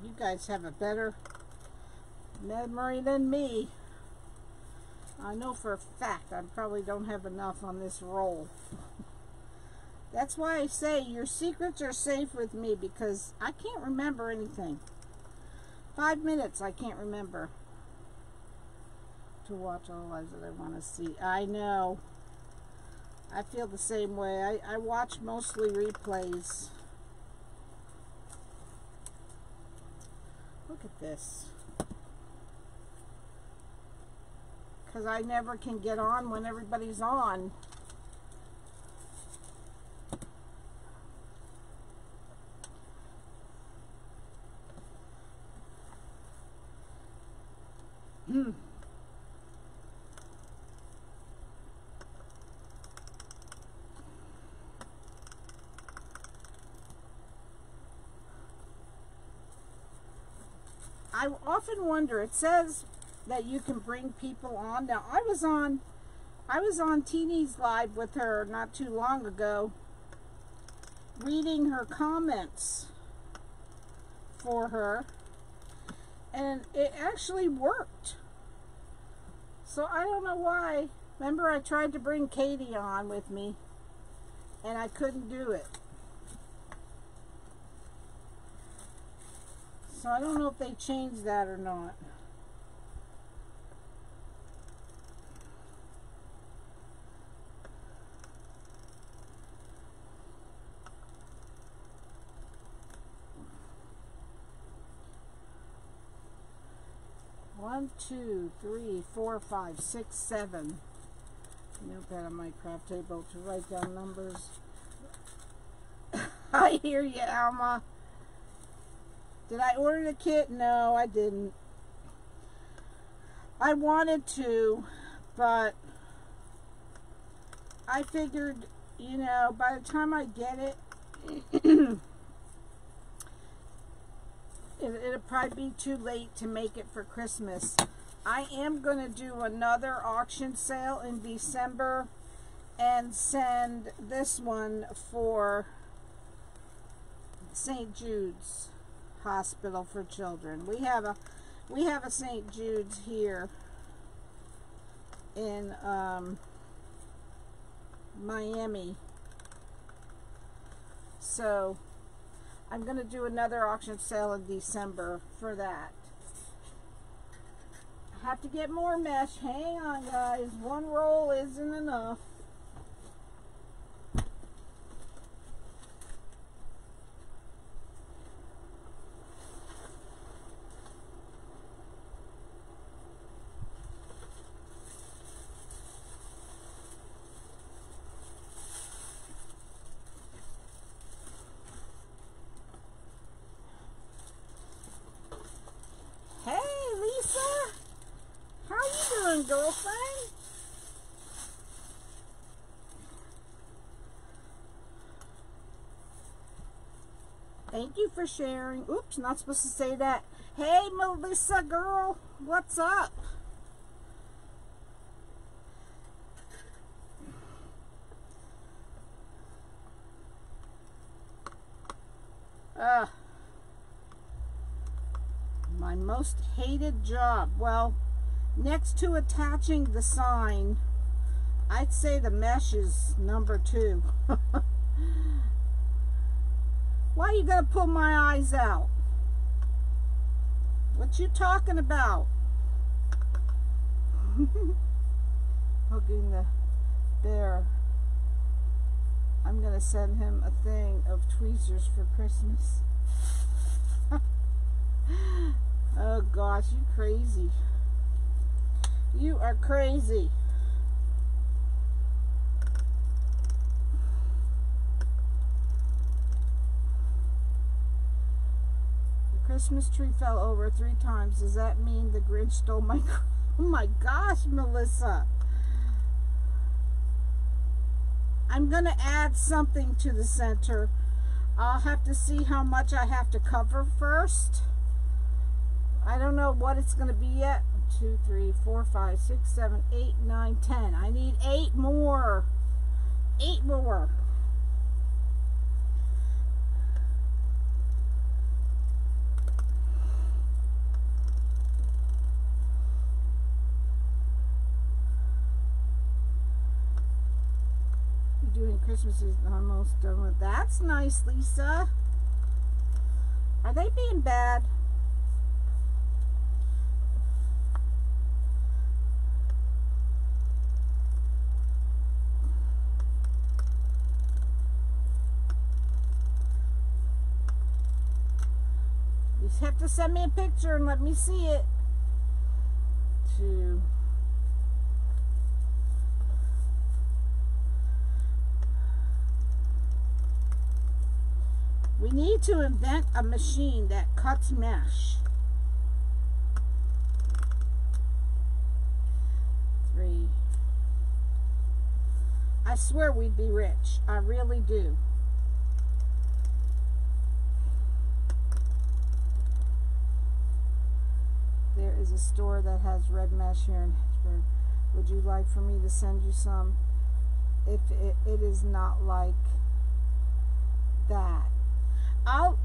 You guys have a better memory than me. I know for a fact I probably don't have enough on this roll. That's why I say your secrets are safe with me because I can't remember anything. Five minutes I can't remember to watch all the lives that I want to see. I know. I feel the same way. I, I watch mostly replays. Look at this. Because I never can get on when everybody's on. Hmm. I often wonder, it says that you can bring people on. Now, I was on, I was on Teeny's live with her not too long ago, reading her comments for her, and it actually worked. So I don't know why. Remember, I tried to bring Katie on with me, and I couldn't do it. So I don't know if they changed that or not. One, two, three, four, five, six, seven. Notepad on my craft table to write down numbers. I hear you, Alma. Did I order the kit? No, I didn't. I wanted to, but I figured, you know, by the time I get it, it, it'll probably be too late to make it for Christmas. I am going to do another auction sale in December and send this one for St. Jude's Hospital for Children. We have a we have a St. Jude's here in um, Miami. So I'm going to do another auction sale in December for that. I have to get more mesh. Hang on, guys. One roll isn't enough. Girlfriend? Thank you for sharing. Oops, not supposed to say that. Hey, Melissa girl, what's up? Ugh. My most hated job. Well, Next to attaching the sign, I'd say the mesh is number two. Why are you gonna pull my eyes out? What you talking about? Hugging the bear. I'm going to send him a thing of tweezers for Christmas. oh gosh, you crazy. You are crazy. The Christmas tree fell over three times. Does that mean the Grinch stole my... Oh my gosh, Melissa. I'm going to add something to the center. I'll have to see how much I have to cover first. I don't know what it's going to be yet. Two, three, four, five, six, seven, eight, nine, ten. I need eight more. Eight more. Doing Christmas is almost done with. That's nice, Lisa. Are they being bad? Have to send me a picture and let me see it. Two. We need to invent a machine that cuts mesh. Three. I swear we'd be rich. I really do. There is a store that has red mesh here in Pittsburgh. Would you like for me to send you some? If it, it is not like that. I'll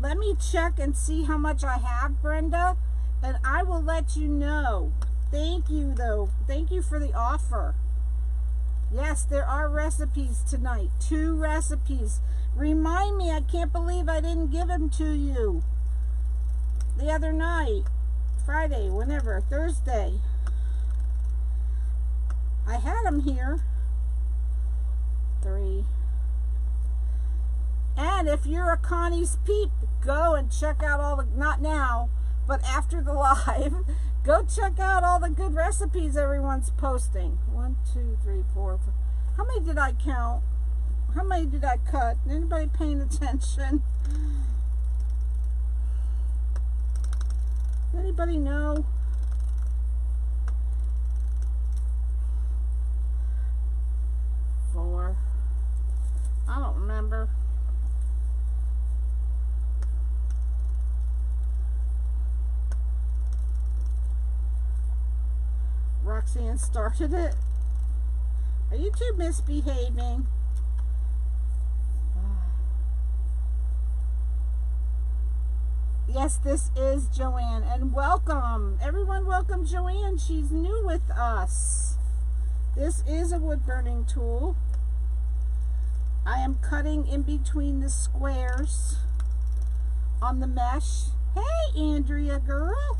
let me check and see how much I have, Brenda, and I will let you know. Thank you, though. Thank you for the offer. Yes, there are recipes tonight. Two recipes. Remind me, I can't believe I didn't give them to you the other night. Friday, whenever, Thursday. I had them here. Three. And if you're a Connie's Peep, go and check out all the, not now, but after the live, go check out all the good recipes everyone's posting. One, two, three, four, five. How many did I count? How many did I cut? Anybody paying attention? Anybody know? Four. I don't remember. Roxanne started it. Are you two misbehaving? Yes, this is Joanne, and welcome. Everyone welcome Joanne. She's new with us. This is a wood burning tool. I am cutting in between the squares on the mesh. Hey, Andrea girl.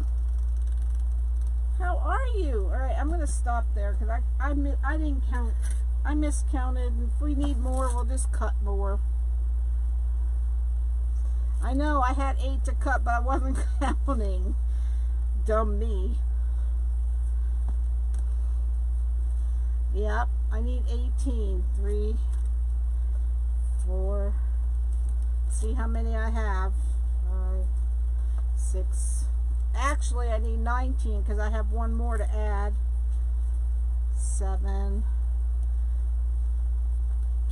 How are you? All right, I'm going to stop there because I, I, I didn't count. I miscounted. If we need more, we'll just cut more. I know I had eight to cut, but I wasn't counting. Dumb me. Yep, I need 18. Three, four. See how many I have. Five, six, Actually, I need 19 because I have one more to add. Seven,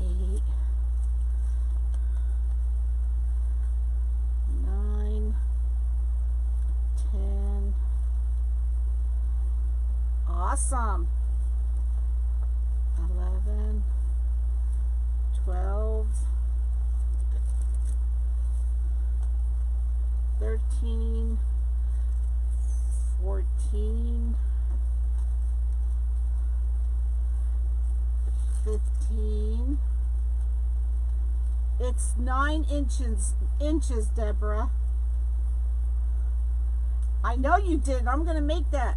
eight, nine, ten. Awesome. 11, 12, 13, 14, 15. It's nine inches, inches, Deborah. I know you did. I'm going to make that.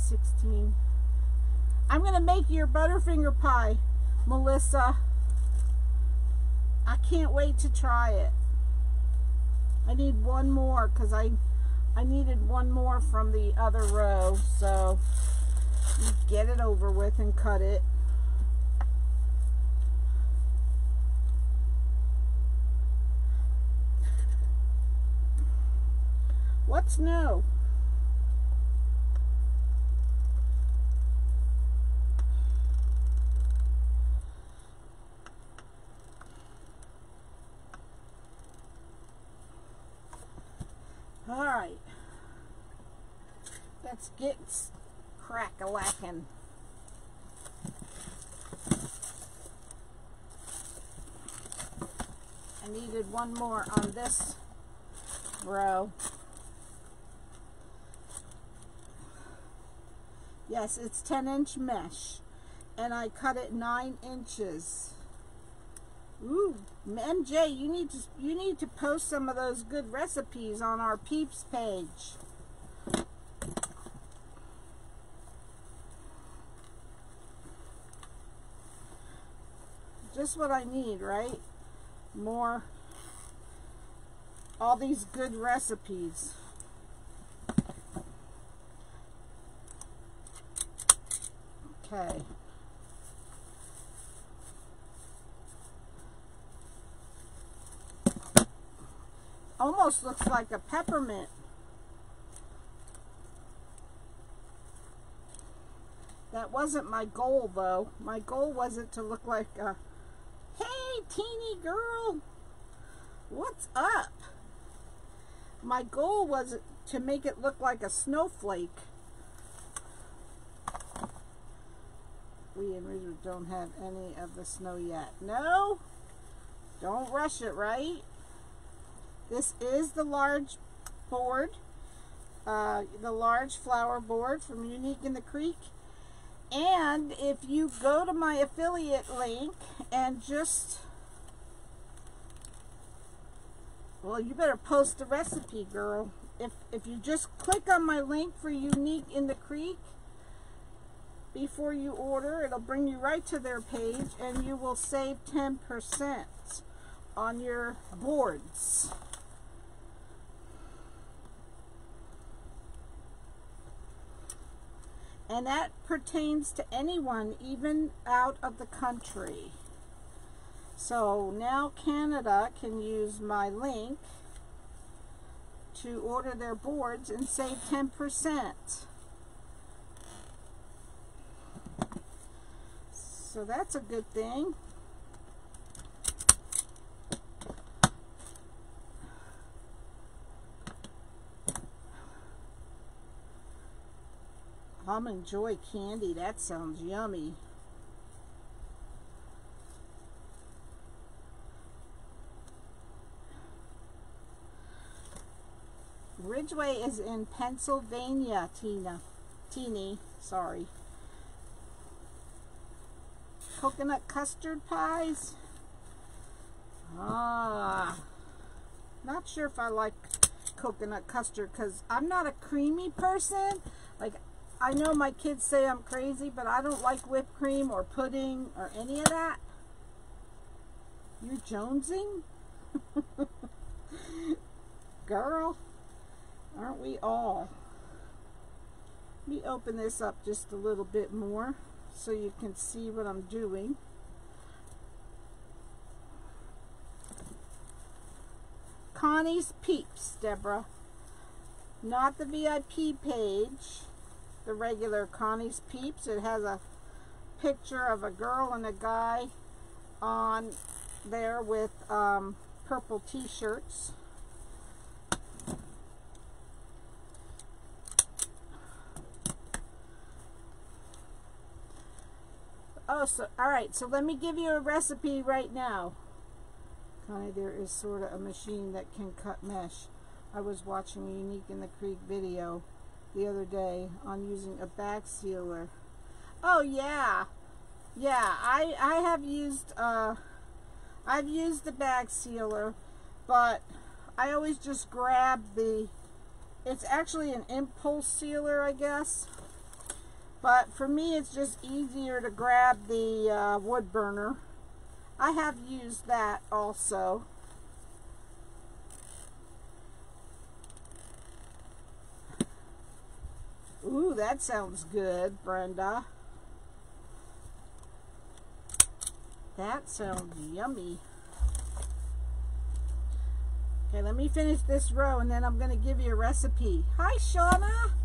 16. I'm going to make your Butterfinger pie, Melissa. I can't wait to try it. I need one more because I I needed one more from the other row. So get it over with and cut it. What's new? All right. Let's get crack-a-lacking. I needed one more on this row. Yes, it's 10 inch mesh and I cut it 9 inches. Ooh, MJ, you need to you need to post some of those good recipes on our peeps page. Just what I need, right? More all these good recipes. Okay. Almost looks like a peppermint. That wasn't my goal though. My goal wasn't to look like a, teeny girl, what's up? My goal was to make it look like a snowflake. We in Ridgewood don't have any of the snow yet. No? Don't rush it, right? This is the large board, uh, the large flower board from Unique in the Creek. And if you go to my affiliate link and just, well, you better post the recipe, girl. If, if you just click on my link for Unique in the Creek before you order, it'll bring you right to their page and you will save 10% on your boards. And that pertains to anyone, even out of the country. So now Canada can use my link to order their boards and save 10%. So that's a good thing. Almond Joy candy. That sounds yummy. Ridgeway is in Pennsylvania, Tina. Teeny, sorry. Coconut custard pies. Ah. Not sure if I like coconut custard because I'm not a creamy person. Like, I know my kids say I'm crazy, but I don't like whipped cream or pudding or any of that. You're jonesing? Girl, aren't we all? Let me open this up just a little bit more so you can see what I'm doing. Connie's Peeps, Deborah. Not the VIP page the regular Connie's Peeps. It has a picture of a girl and a guy on there with um, purple t-shirts. Oh, so, all right, so let me give you a recipe right now. Connie, there is sort of a machine that can cut mesh. I was watching a Unique in the Creek video the other day on using a bag sealer. Oh yeah, yeah. I I have used uh, I've used the bag sealer, but I always just grab the. It's actually an impulse sealer, I guess. But for me, it's just easier to grab the uh, wood burner. I have used that also. Ooh, that sounds good, Brenda. That sounds yummy. Okay, let me finish this row and then I'm going to give you a recipe. Hi, Shauna.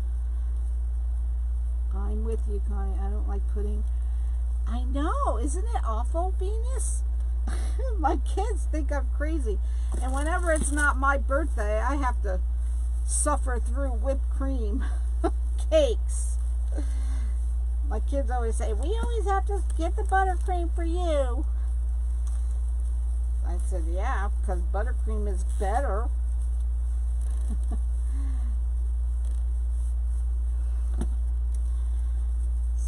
I'm with you, Connie. I don't like pudding. I know. Isn't it awful, Venus? my kids think I'm crazy. And whenever it's not my birthday, I have to suffer through whipped cream cakes. My kids always say, we always have to get the buttercream for you. I said, yeah, because buttercream is better.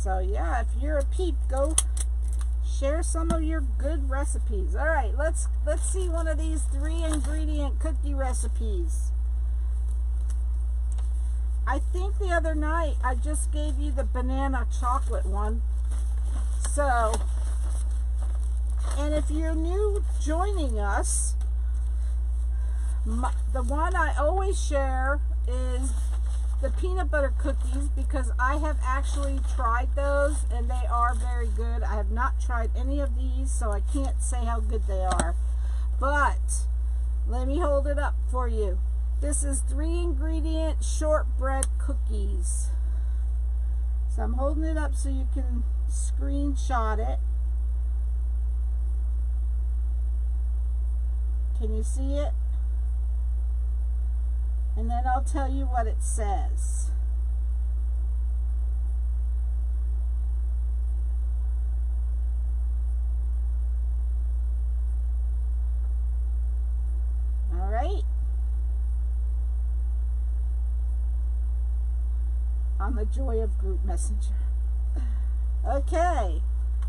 so yeah, if you're a peep, go share some of your good recipes. All right, let's let's see one of these three ingredient cookie recipes. I think the other night I just gave you the banana chocolate one. So, and if you're new joining us, my, the one I always share is the peanut butter cookies because I have actually tried those and they are very good. I have not tried any of these, so I can't say how good they are. But let me hold it up for you. This is three ingredient shortbread cookies. So I'm holding it up so you can screenshot it. Can you see it? And then I'll tell you what it says. All right. on the Joy of Group Messenger. Okay,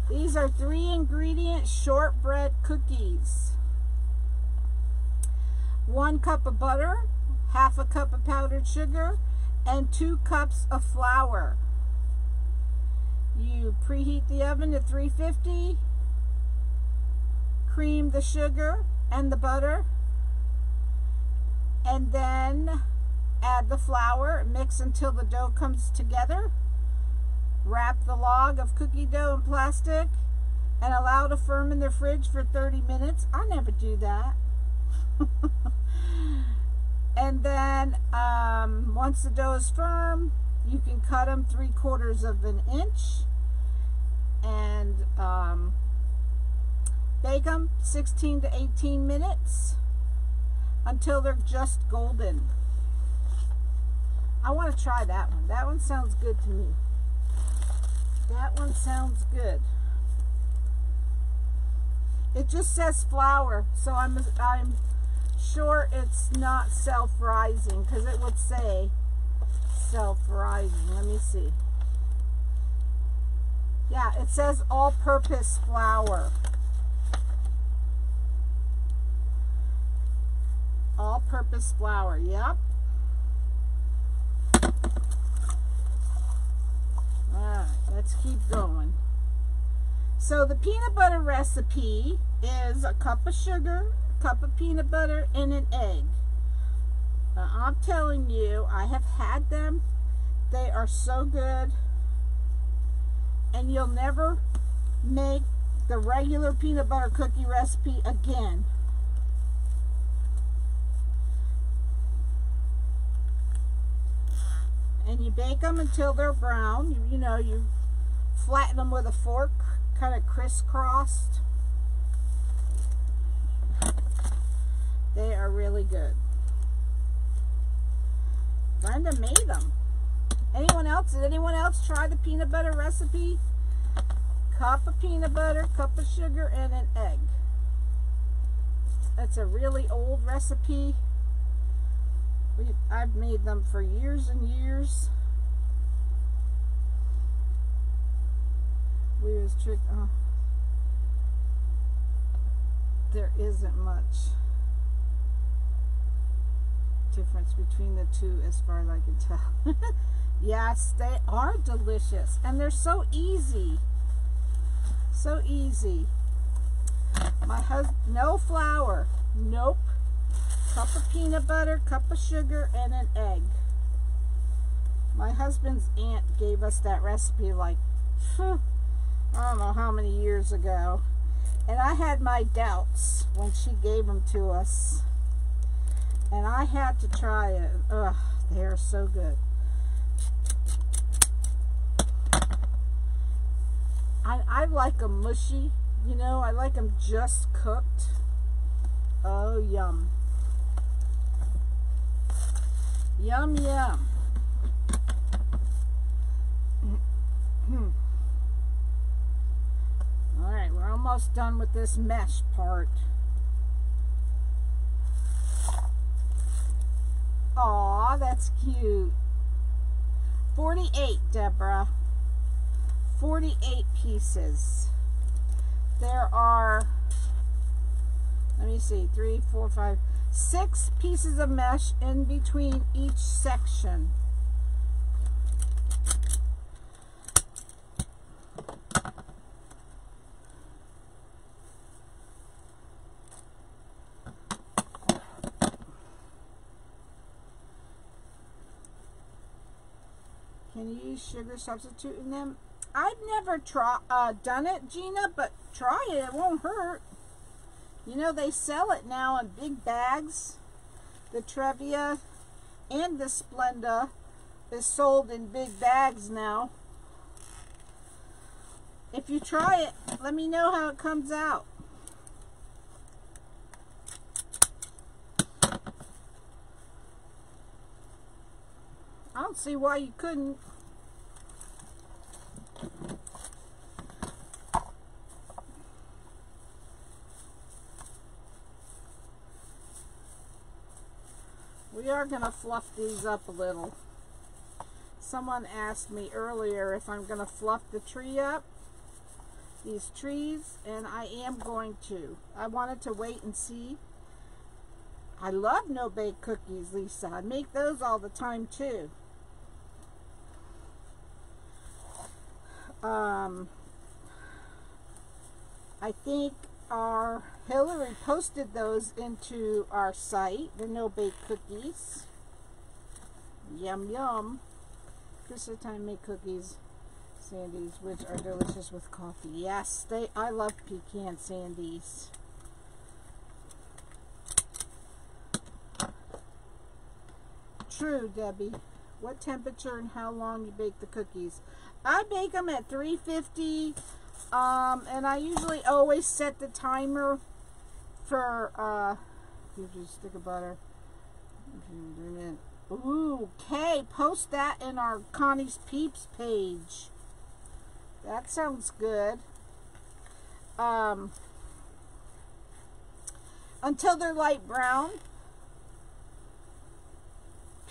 these are three ingredient shortbread cookies. One cup of butter, half a cup of powdered sugar, and two cups of flour. You preheat the oven to 350, cream the sugar and the butter, and then Add the flour, mix until the dough comes together. Wrap the log of cookie dough in plastic and allow to firm in the fridge for 30 minutes. I never do that. and then um, once the dough is firm, you can cut them three quarters of an inch and um, bake them 16 to 18 minutes until they're just golden. I want to try that one. That one sounds good to me. That one sounds good. It just says flour, so I'm I'm sure it's not self-rising because it would say self-rising. Let me see. Yeah, it says all-purpose flour. All-purpose flour. Yep. Alright, let's keep going. So the peanut butter recipe is a cup of sugar, cup of peanut butter, and an egg. Now, I'm telling you, I have had them. They are so good. And you'll never make the regular peanut butter cookie recipe again. And you bake them until they're brown. You, you know, you flatten them with a fork, kind of crisscrossed. They are really good. Brenda made them. Anyone else? Did anyone else try the peanut butter recipe? Cup of peanut butter, cup of sugar, and an egg. That's a really old recipe. We, I've made them for years and years. weirdest trick. Oh. There isn't much difference between the two as far as I can tell. yes, they are delicious. And they're so easy. So easy. My husband, no flour. Nope. Cup of peanut butter, cup of sugar, and an egg. My husband's aunt gave us that recipe like, I don't know how many years ago. And I had my doubts when she gave them to us. And I had to try it. Ugh, they are so good. I, I like them mushy. You know, I like them just cooked. Oh, yum. Yum, yum. All right, we're almost done with this mesh part. Aw, that's cute. 48, Deborah. 48 pieces. There are, let me see, three, four, five, six pieces of mesh in between each section. Can you use sugar substitute in them? I've never try, uh, done it, Gina, but try it. It won't hurt. You know, they sell it now in big bags. The Truvia and the Splenda is sold in big bags now. If you try it, let me know how it comes out. I don't see why you couldn't. We are going to fluff these up a little. Someone asked me earlier if I'm going to fluff the tree up, these trees, and I am going to. I wanted to wait and see. I love no-bake cookies, Lisa. I make those all the time, too. Um, I think our Hillary posted those into our site, the no bake cookies. Yum yum. This is time to make cookies, sandies, which are delicious with coffee. Yes, they. I love pecan sandies. True, Debbie. What temperature and how long you bake the cookies? I bake them at 350 um, and I usually always set the timer for uh, just stick of butter. Okay. Post that in our Connie's Peeps page. That sounds good. Um, until they're light brown.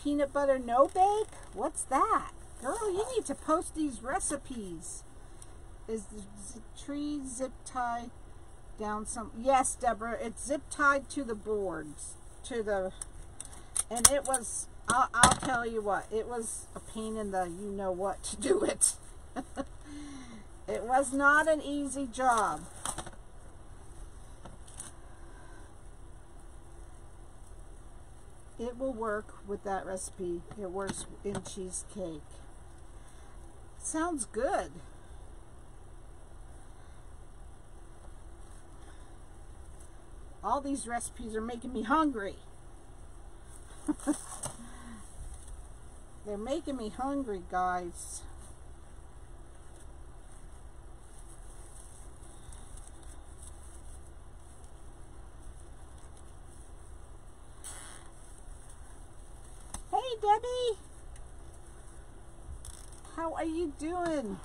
Peanut butter no bake? What's that? Girl, you need to post these recipes. Is the tree zip tied down some? Yes, Deborah, it's zip tied to the boards, to the, and it was, I'll, I'll tell you what, it was a pain in the you know what to do it. it was not an easy job. It will work with that recipe. It works in cheesecake. Sounds good. All these recipes are making me hungry. They're making me hungry, guys. Hey, Debbie. How are you doing?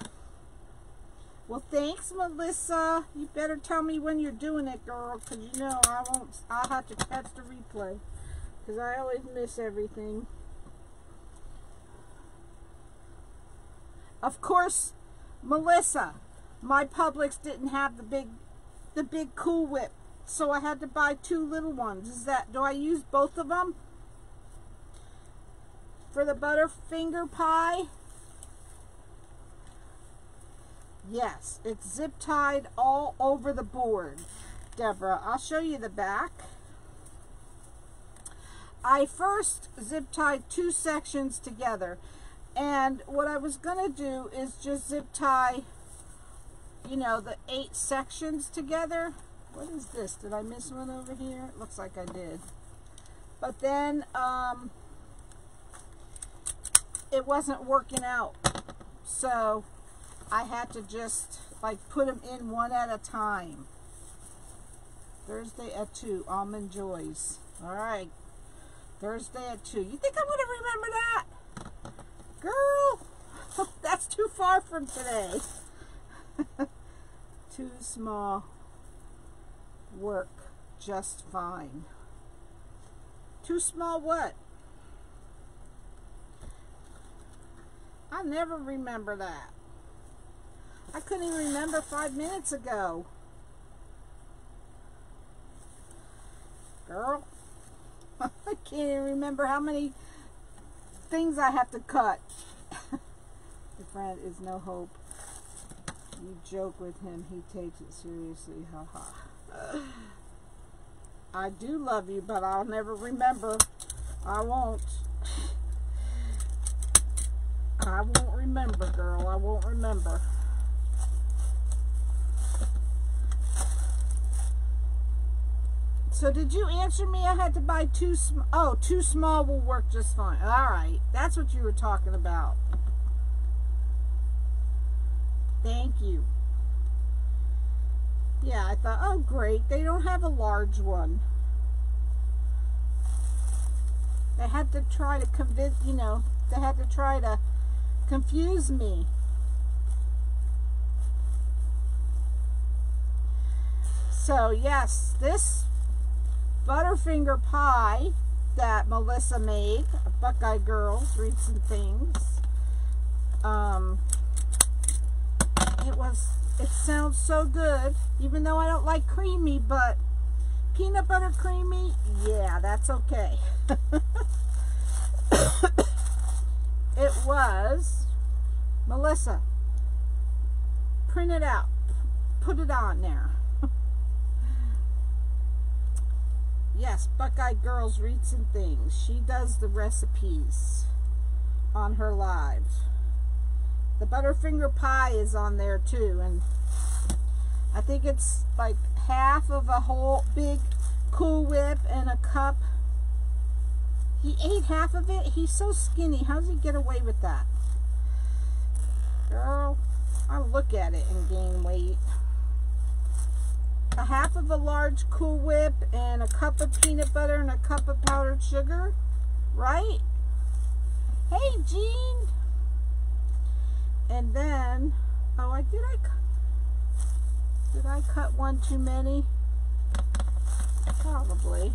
Well, thanks, Melissa. You better tell me when you're doing it, girl, because you know I won't. I'll have to catch the replay, because I always miss everything. Of course, Melissa, my Publix didn't have the big, the big Cool Whip, so I had to buy two little ones. Is that? Do I use both of them for the Butterfinger pie? Yes, it's zip tied all over the board. Deborah. I'll show you the back. I first zip tied two sections together. And what I was to do is just zip tie, you know, the eight sections together. What is this? Did I miss one over here? It looks like I did. But then um, it wasn't working out. So I had to just like put them in one at a time. Thursday at 2, Almond Joys. All right. Thursday at 2. You think I'm going to remember that? Girl, that's too far from today. too small. Work just fine. Too small what? I never remember that. I couldn't even remember five minutes ago. Girl, I can't even remember how many things I have to cut. the friend is no hope. You joke with him, he takes it seriously. Ha ha. I do love you, but I'll never remember. I won't. I won't remember, girl. I won't remember. So did you answer me? I had to buy two small. Oh, two small will work just fine. All right. That's what you were talking about. Thank you. Yeah, I thought, oh, great. They don't have a large one. They had to try to convince, you know, they had to try to confuse me. So, yes, this Butterfinger pie that Melissa made, Buckeye Girls, Wreaths and Things. Um, it was, it sounds so good, even though I don't like creamy, but peanut butter creamy, yeah, that's okay. it was, Melissa, print it out, put it on there. Yes, Buckeye Girls Wreaths and Things. She does the recipes on her live. The Butterfinger pie is on there too, and I think it's like half of a whole big Cool Whip and a cup. He ate half of it. He's so skinny. How does he get away with that? Girl, I look at it and gain weight a half of a large Cool Whip and a cup of peanut butter and a cup of powdered sugar, right? Hey, Jean. And then, oh, I did I did I cut one too many? Probably.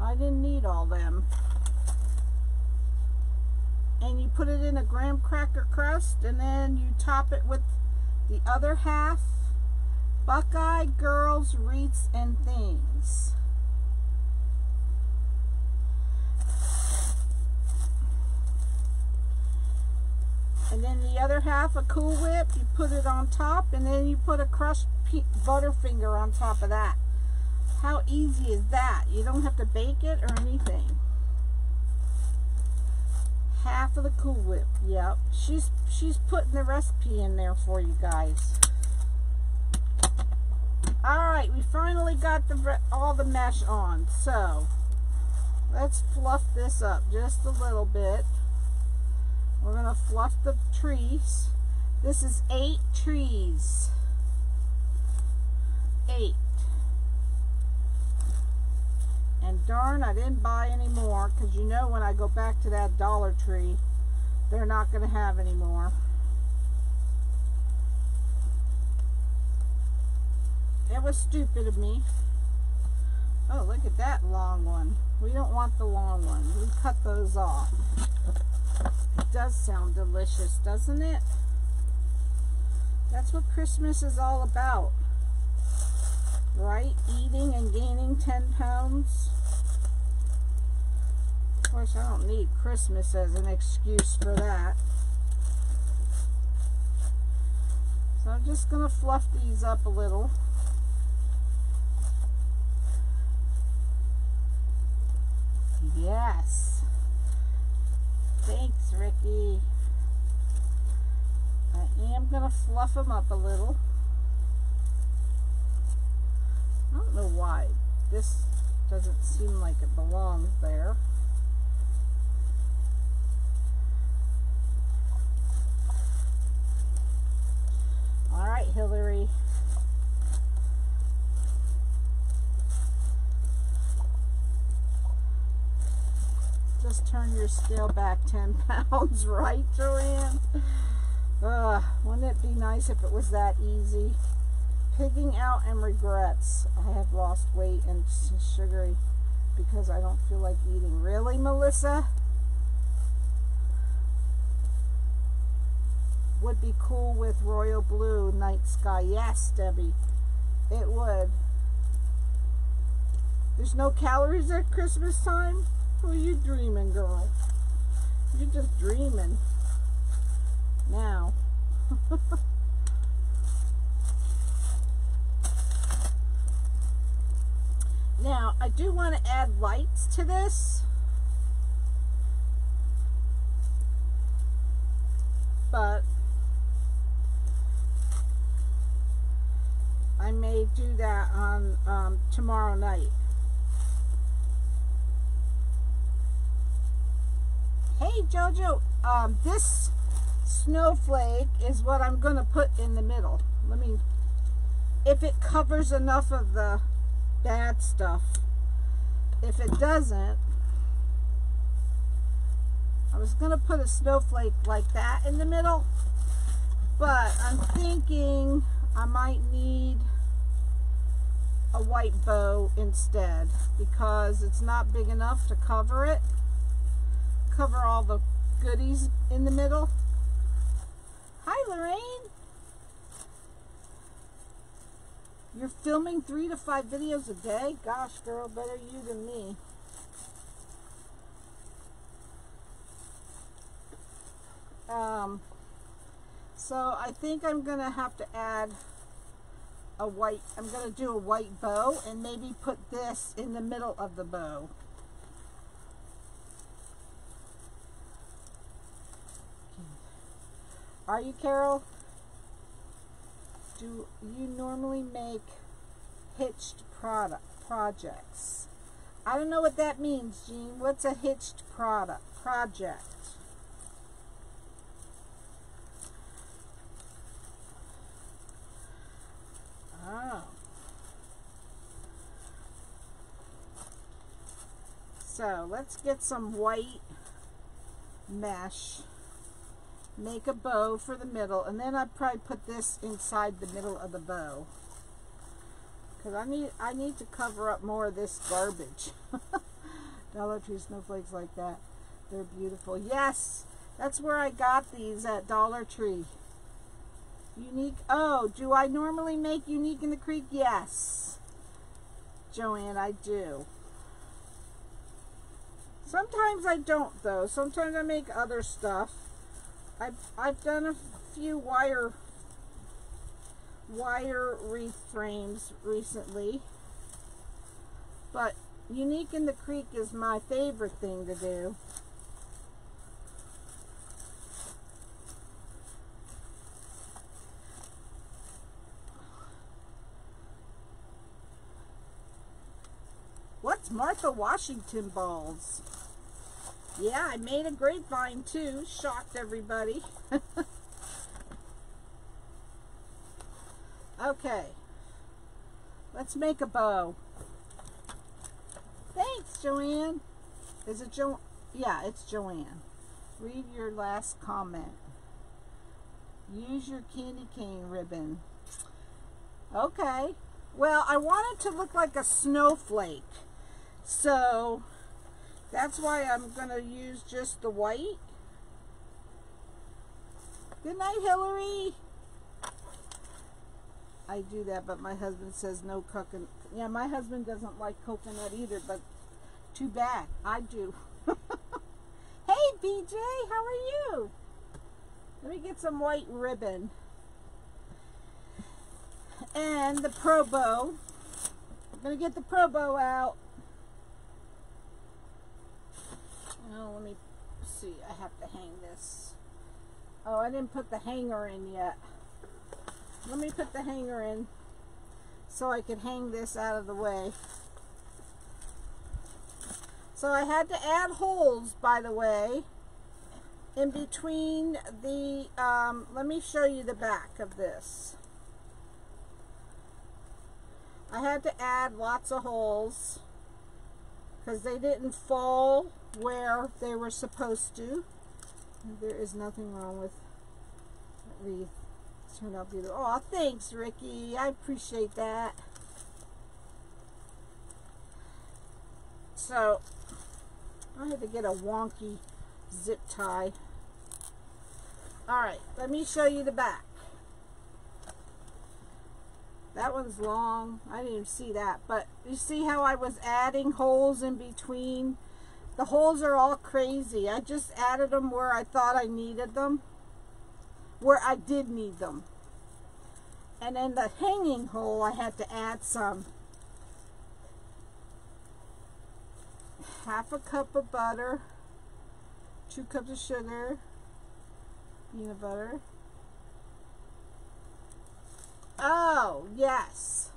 I didn't need all them. And you put it in a graham cracker crust and then you top it with the other half Buckeye Girls Wreaths and Things. And then the other half, a Cool Whip, you put it on top, and then you put a crushed Butterfinger on top of that. How easy is that? You don't have to bake it or anything. Half of the Cool Whip, yep. She's, she's putting the recipe in there for you guys. Alright, we finally got the all the mesh on. So, let's fluff this up just a little bit. We're going to fluff the trees. This is eight trees. Eight. And darn, I didn't buy any more because you know when I go back to that Dollar Tree, they're not going to have any more. It was stupid of me. Oh, look at that long one. We don't want the long one. We cut those off. It does sound delicious, doesn't it? That's what Christmas is all about. Right? Eating and gaining 10 pounds. Of course, I don't need Christmas as an excuse for that. So I'm just going to fluff these up a little. Yes. Thanks, Ricky. I am going to fluff them up a little. I don't know why. This doesn't seem like it belongs there. All right, Hillary. Just turn your scale back 10 pounds, right, Joanne? Uh, wouldn't it be nice if it was that easy? Pigging out and regrets. I have lost weight and sugary because I don't feel like eating. Really, Melissa? Would be cool with royal blue night sky. Yes, Debbie. It would. There's no calories at Christmas time? Are you dreaming, girl? You're just dreaming. Now. Now, I do want to add lights to this. But I may do that on um, tomorrow night. Hey Jojo, um, this snowflake is what I'm going to put in the middle. Let me, if it covers enough of the bad stuff. If it doesn't, I was going to put a snowflake like that in the middle, but I'm thinking I might need a white bow instead because it's not big enough to cover it, cover all the goodies in the middle. Hi, Lorraine. You're filming three to five videos a day? Gosh, girl, better you than me. Um, so I think I'm going to have to add a white, I'm going to do a white bow and maybe put this in the middle of the bow. Are you, Carol? do you normally make hitched product projects? I don't know what that means, Jean. What's a hitched product project? Oh. So let's get some white mesh make a bow for the middle and then I'd probably put this inside the middle of the bow. Because I need I need to cover up more of this garbage. Dollar Tree snowflakes like that. They're beautiful. Yes! That's where I got these at Dollar Tree. Unique oh do I normally make unique in the creek? Yes. Joanne I do. Sometimes I don't though. Sometimes I make other stuff I've, I've done a few wire wire wreath frames recently but unique in the creek is my favorite thing to do What's Martha Washington balls? Yeah, I made a grapevine too. Shocked everybody. okay. Let's make a bow. Thanks, Joanne. Is it Jo? Yeah, it's Joanne. Read your last comment. Use your candy cane ribbon. Okay. Well, I want it to look like a snowflake. So, that's why I'm going to use just the white. Good night, Hillary. I do that, but my husband says no coconut. Yeah, my husband doesn't like coconut either, but too bad. I do. hey, BJ, how are you? Let me get some white ribbon. And the Pro Bow. I'm going to get the Pro Bow out. Oh, let me see. I have to hang this. Oh, I didn't put the hanger in yet. Let me put the hanger in so I could hang this out of the way. So I had to add holes, by the way, in between the, um, let me show you the back of this. I had to add lots of holes because they didn't fall where they were supposed to. There is nothing wrong with wreath. Turned out beautiful. Oh, thanks, Ricky. I appreciate that. So, I had to get a wonky zip tie. Alright, let me show you the back. That one's long. I didn't even see that. But you see how I was adding holes in between? The holes are all crazy. I just added them where I thought I needed them. Where I did need them. And then the hanging hole, I had to add some. Half a cup of butter. Two cups of sugar. Peanut butter. Oh, yes.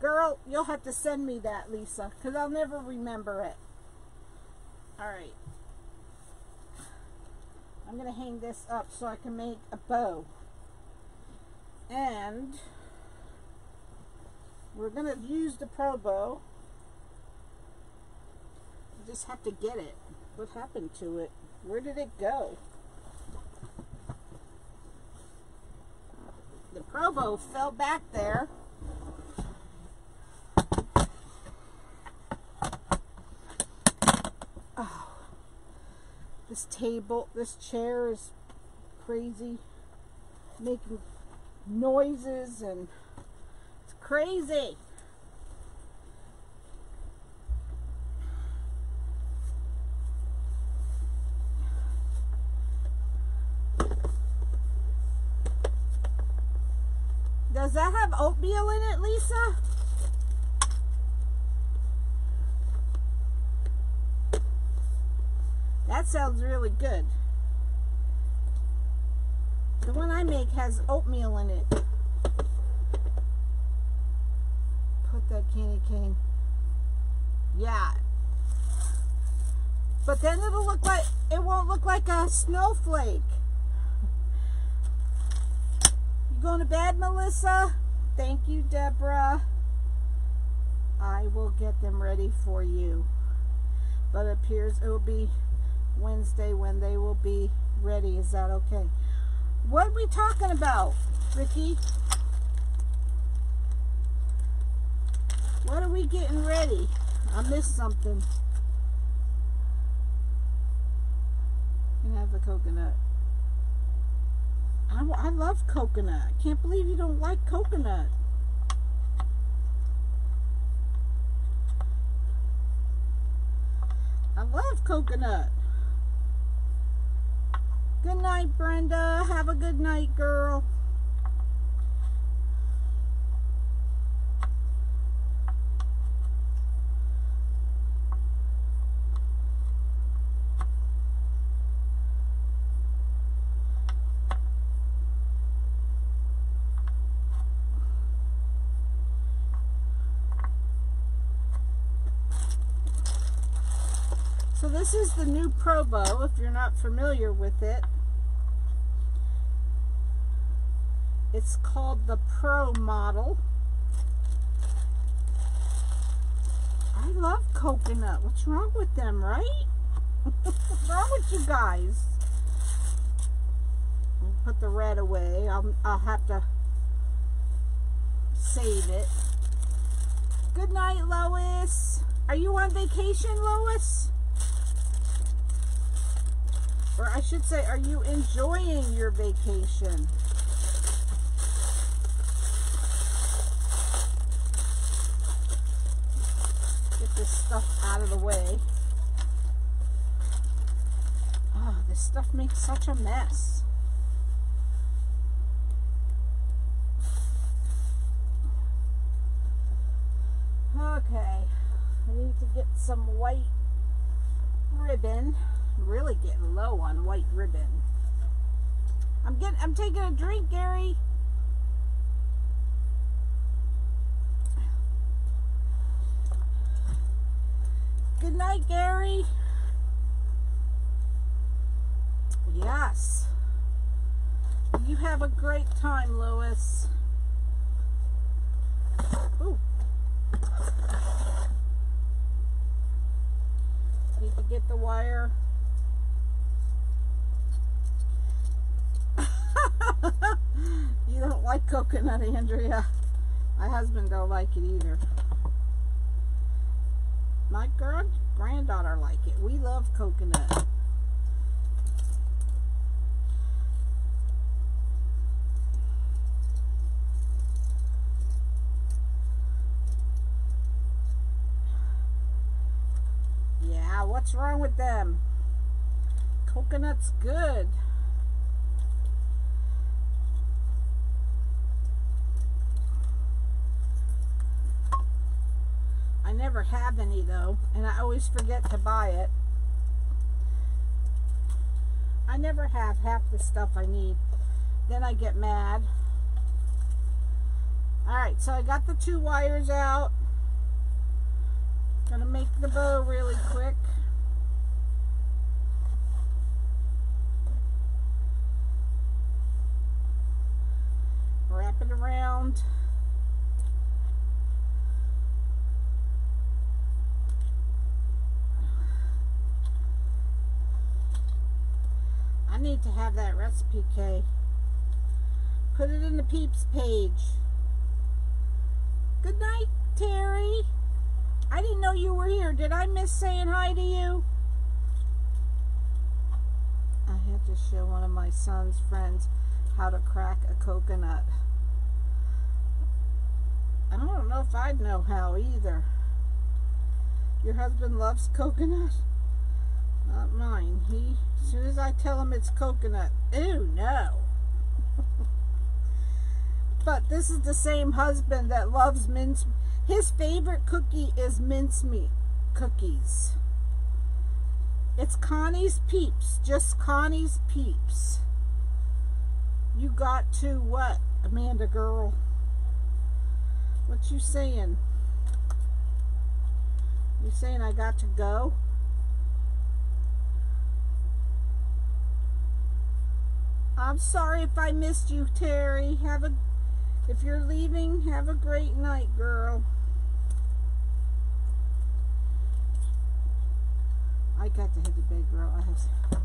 Girl, you'll have to send me that, Lisa, because I'll never remember it. All right. I'm going to hang this up so I can make a bow. And we're going to use the Pro Bow. I just have to get it. What happened to it? Where did it go? the Pro Bow fell back there. Oh, this table, this chair is crazy, making noises and it's crazy. Does that have oatmeal in it, Lisa? That sounds really good. The one I make has oatmeal in it. Put that candy cane. Yeah. But then it'll look like, it won't look like a snowflake. You going to bed, Melissa? Thank you, Deborah. I will get them ready for you. But it appears it will be Wednesday when they will be ready. Is that okay? What are we talking about, Ricky? What are we getting ready? I missed something. You have the coconut. I, I love coconut. I can't believe you don't like coconut. I love coconut. Good night, Brenda. Have a good night, girl. This is the new Pro Bow, if you're not familiar with it. It's called the Pro model. I love coconut. What's wrong with them, right? What's wrong with you guys? I'll put the red away. I'll, I'll have to save it. Good night, Lois. Are you on vacation, Lois? Or I should say, are you enjoying your vacation? Get this stuff out of the way. Oh, this stuff makes such a mess. Okay, I need to get some white ribbon. Really getting low on white ribbon. I'm getting I'm taking a drink, Gary. Good night, Gary. Yes. You have a great time, Lois. Ooh. Need to get the wire. you don't like coconut, Andrea. My husband don't like it either. My grand granddaughter like it. We love coconut. Yeah, what's wrong with them? Coconut's good. Never have any though, and I always forget to buy it. I never have half the stuff I need. Then I get mad. Alright, so I got the two wires out. Gonna make the bow really quick. Wrap it around. To have that recipe, Kay. Put it in the peeps page. Good night, Terry. I didn't know you were here. Did I miss saying hi to you? I had to show one of my son's friends how to crack a coconut. I don't know if I'd know how either. Your husband loves coconut? Not mine. He, as soon as I tell him it's coconut, ew, no. but this is the same husband that loves mince. His favorite cookie is mincemeat cookies. It's Connie's Peeps, just Connie's Peeps. You got to what, Amanda girl? What you saying? You saying I got to go? I'm sorry if I missed you, Terry. Have a if you're leaving, have a great night, girl. I got to head to bed, girl. I have.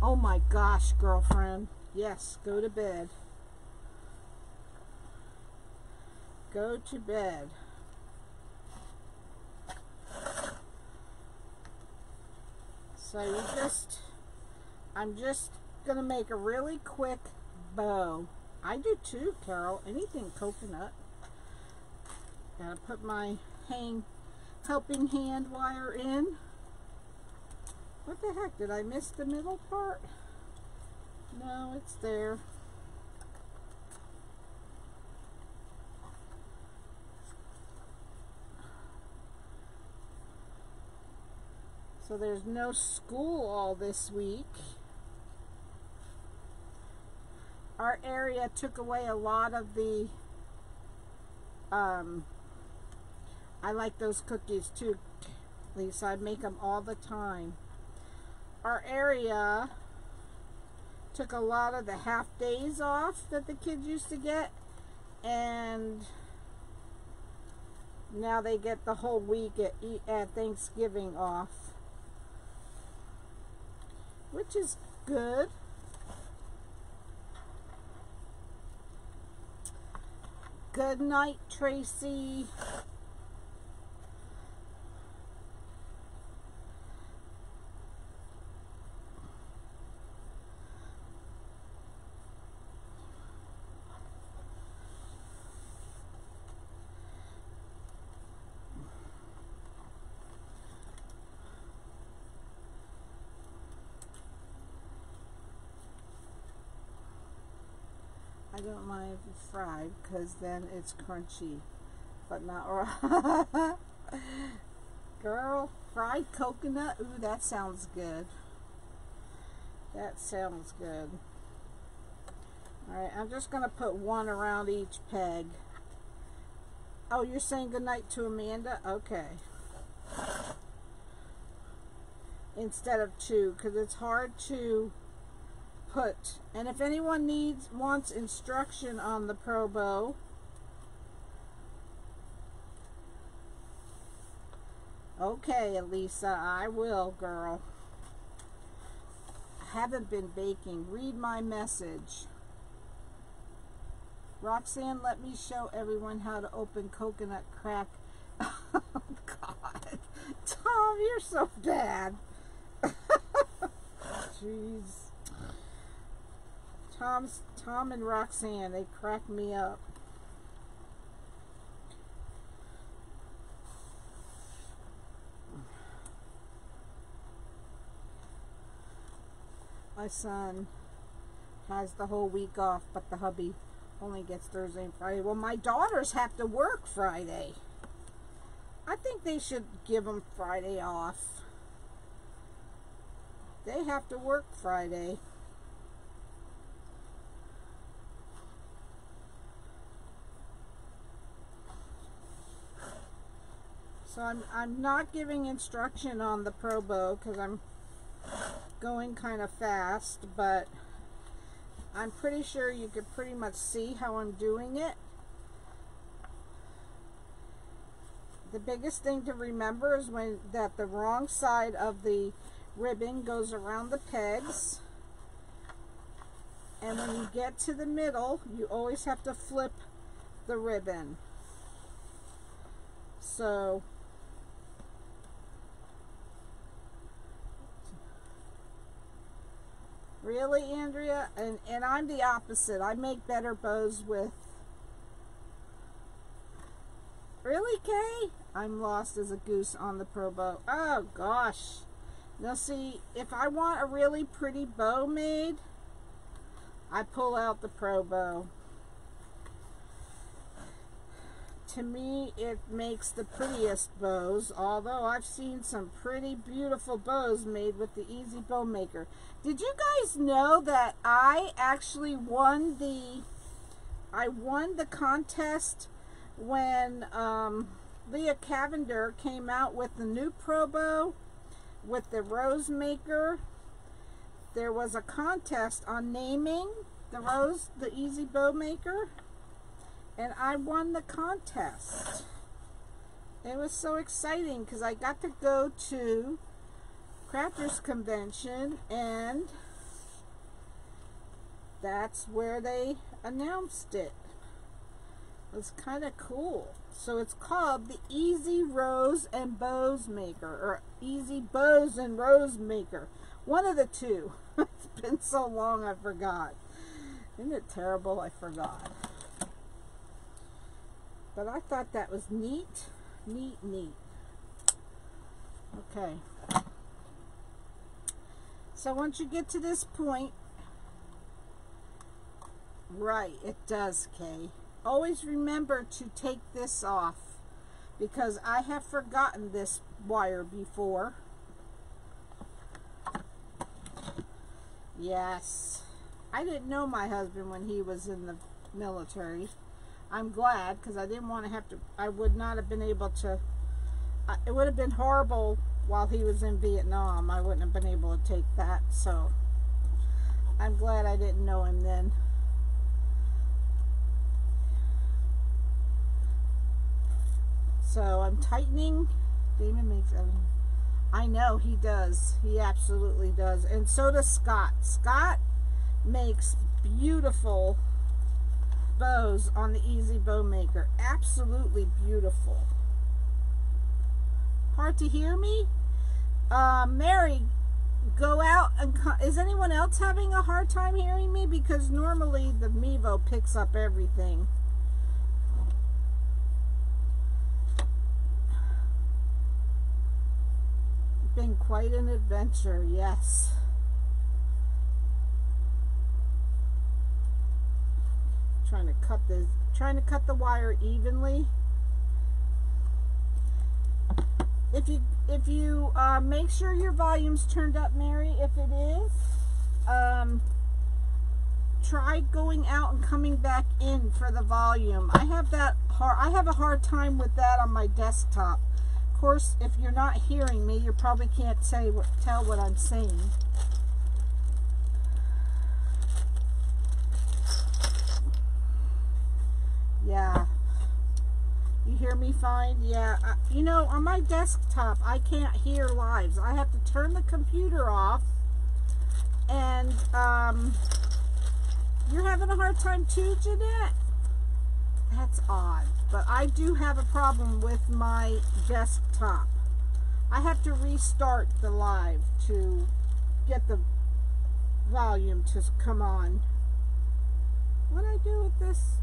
Oh my gosh, girlfriend. Yes, go to bed. Go to bed. So you just, I'm just going to make a really quick bow. I do too, Carol. Anything coconut. Gotta put my hang helping hand wire in. What the heck? Did I miss the middle part? No, it's there. So there's no school all this week. Our area took away a lot of the, um, I like those cookies too, Lisa. I make them all the time. Our area took a lot of the half days off that the kids used to get and now they get the whole week at, at Thanksgiving off which is good. Good night, Tracy. Don't fried because then it's crunchy, but not raw. Girl, fried coconut. Ooh, that sounds good. That sounds good. Alright, I'm just going to put one around each peg. Oh, you're saying goodnight to Amanda? Okay. Instead of two, because it's hard to put. And if anyone needs wants instruction on the Pro Bow, Okay, Elisa, I will, girl. I haven't been baking. Read my message. Roxanne, let me show everyone how to open coconut crack. oh, God. Tom, you're so bad. Jeez. Tom's, Tom and Roxanne, they crack me up. My son has the whole week off, but the hubby only gets Thursday and Friday. Well, my daughters have to work Friday. I think they should give them Friday off. They have to work Friday. So I'm, I'm not giving instruction on the Pro Bow because I'm going kind of fast, but I'm pretty sure you could pretty much see how I'm doing it. The biggest thing to remember is when that the wrong side of the ribbon goes around the pegs. And when you get to the middle, you always have to flip the ribbon. So Really, Andrea? And, and I'm the opposite. I make better bows with... Really, Kay? I'm lost as a goose on the Pro Bow. Oh, gosh. Now, see, if I want a really pretty bow made, I pull out the Pro Bow to me it makes the prettiest bows although I've seen some pretty beautiful bows made with the easy bow maker did you guys know that I actually won the I won the contest when um, Leah Cavender came out with the new Pro Bow with the rose maker there was a contest on naming the rose the easy bow maker and I won the contest. It was so exciting because I got to go to Crafters Convention and that's where they announced it. It was kind of cool. So it's called the Easy Rose and Bows Maker or Easy Bows and Rose Maker. One of the two. it's been so long I forgot. Isn't it terrible? I forgot. But I thought that was neat, neat, neat. Okay. So once you get to this point, right, it does, Kay. Always remember to take this off because I have forgotten this wire before. Yes. I didn't know my husband when he was in the military. I'm glad because I didn't want to have to, I would not have been able to, uh, it would have been horrible while he was in Vietnam. I wouldn't have been able to take that. So I'm glad I didn't know him then. So I'm tightening. Damon makes. I know he does. He absolutely does. And so does Scott. Scott makes beautiful bows on the Easy Bow Maker. Absolutely beautiful. Hard to hear me? Uh, Mary, go out and... Is anyone else having a hard time hearing me? Because normally the Mevo picks up everything. Been quite an adventure, yes. trying to cut the trying to cut the wire evenly. If you if you uh, make sure your volume's turned up, Mary, if it is, um, try going out and coming back in for the volume. I have that hard. I have a hard time with that on my desktop. Of course, if you're not hearing me, you probably can't say tell what I'm saying. Yeah. You hear me fine? Yeah. You know, on my desktop, I can't hear lives. I have to turn the computer off. And, um, you're having a hard time too, Jeanette? That's odd. But I do have a problem with my desktop. I have to restart the live to get the volume to come on. What do I do with this?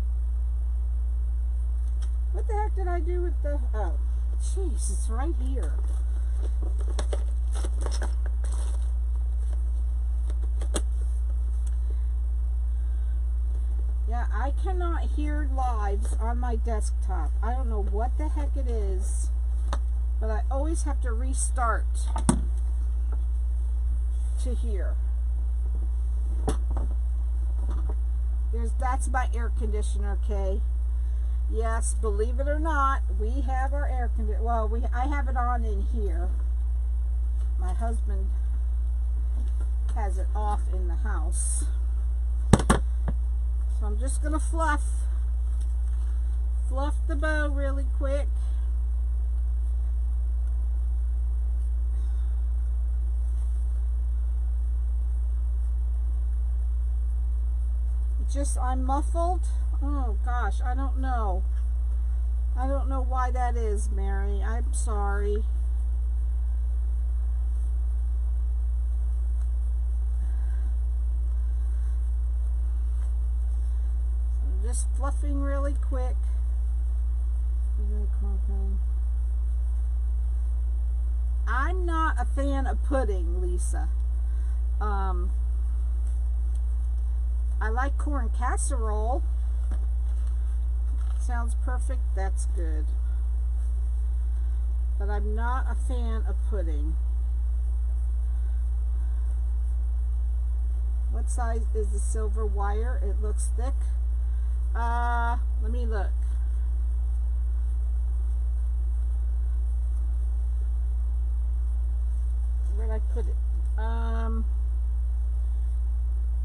What the heck did I do with the... Oh, jeez, it's right here. Yeah, I cannot hear lives on my desktop. I don't know what the heck it is, but I always have to restart to hear. There's that's my air conditioner, okay? Yes, believe it or not, we have our air conditioner. Well, we I have it on in here. My husband has it off in the house. So I'm just going to fluff fluff the bow really quick. Just I'm muffled. Oh gosh, I don't know. I don't know why that is, Mary. I'm sorry. I'm just fluffing really quick. I'm not a fan of pudding, Lisa. Um, I like corn casserole. Sounds perfect. That's good. But I'm not a fan of pudding. What size is the silver wire? It looks thick. Uh, let me look. Where did I put it? Um,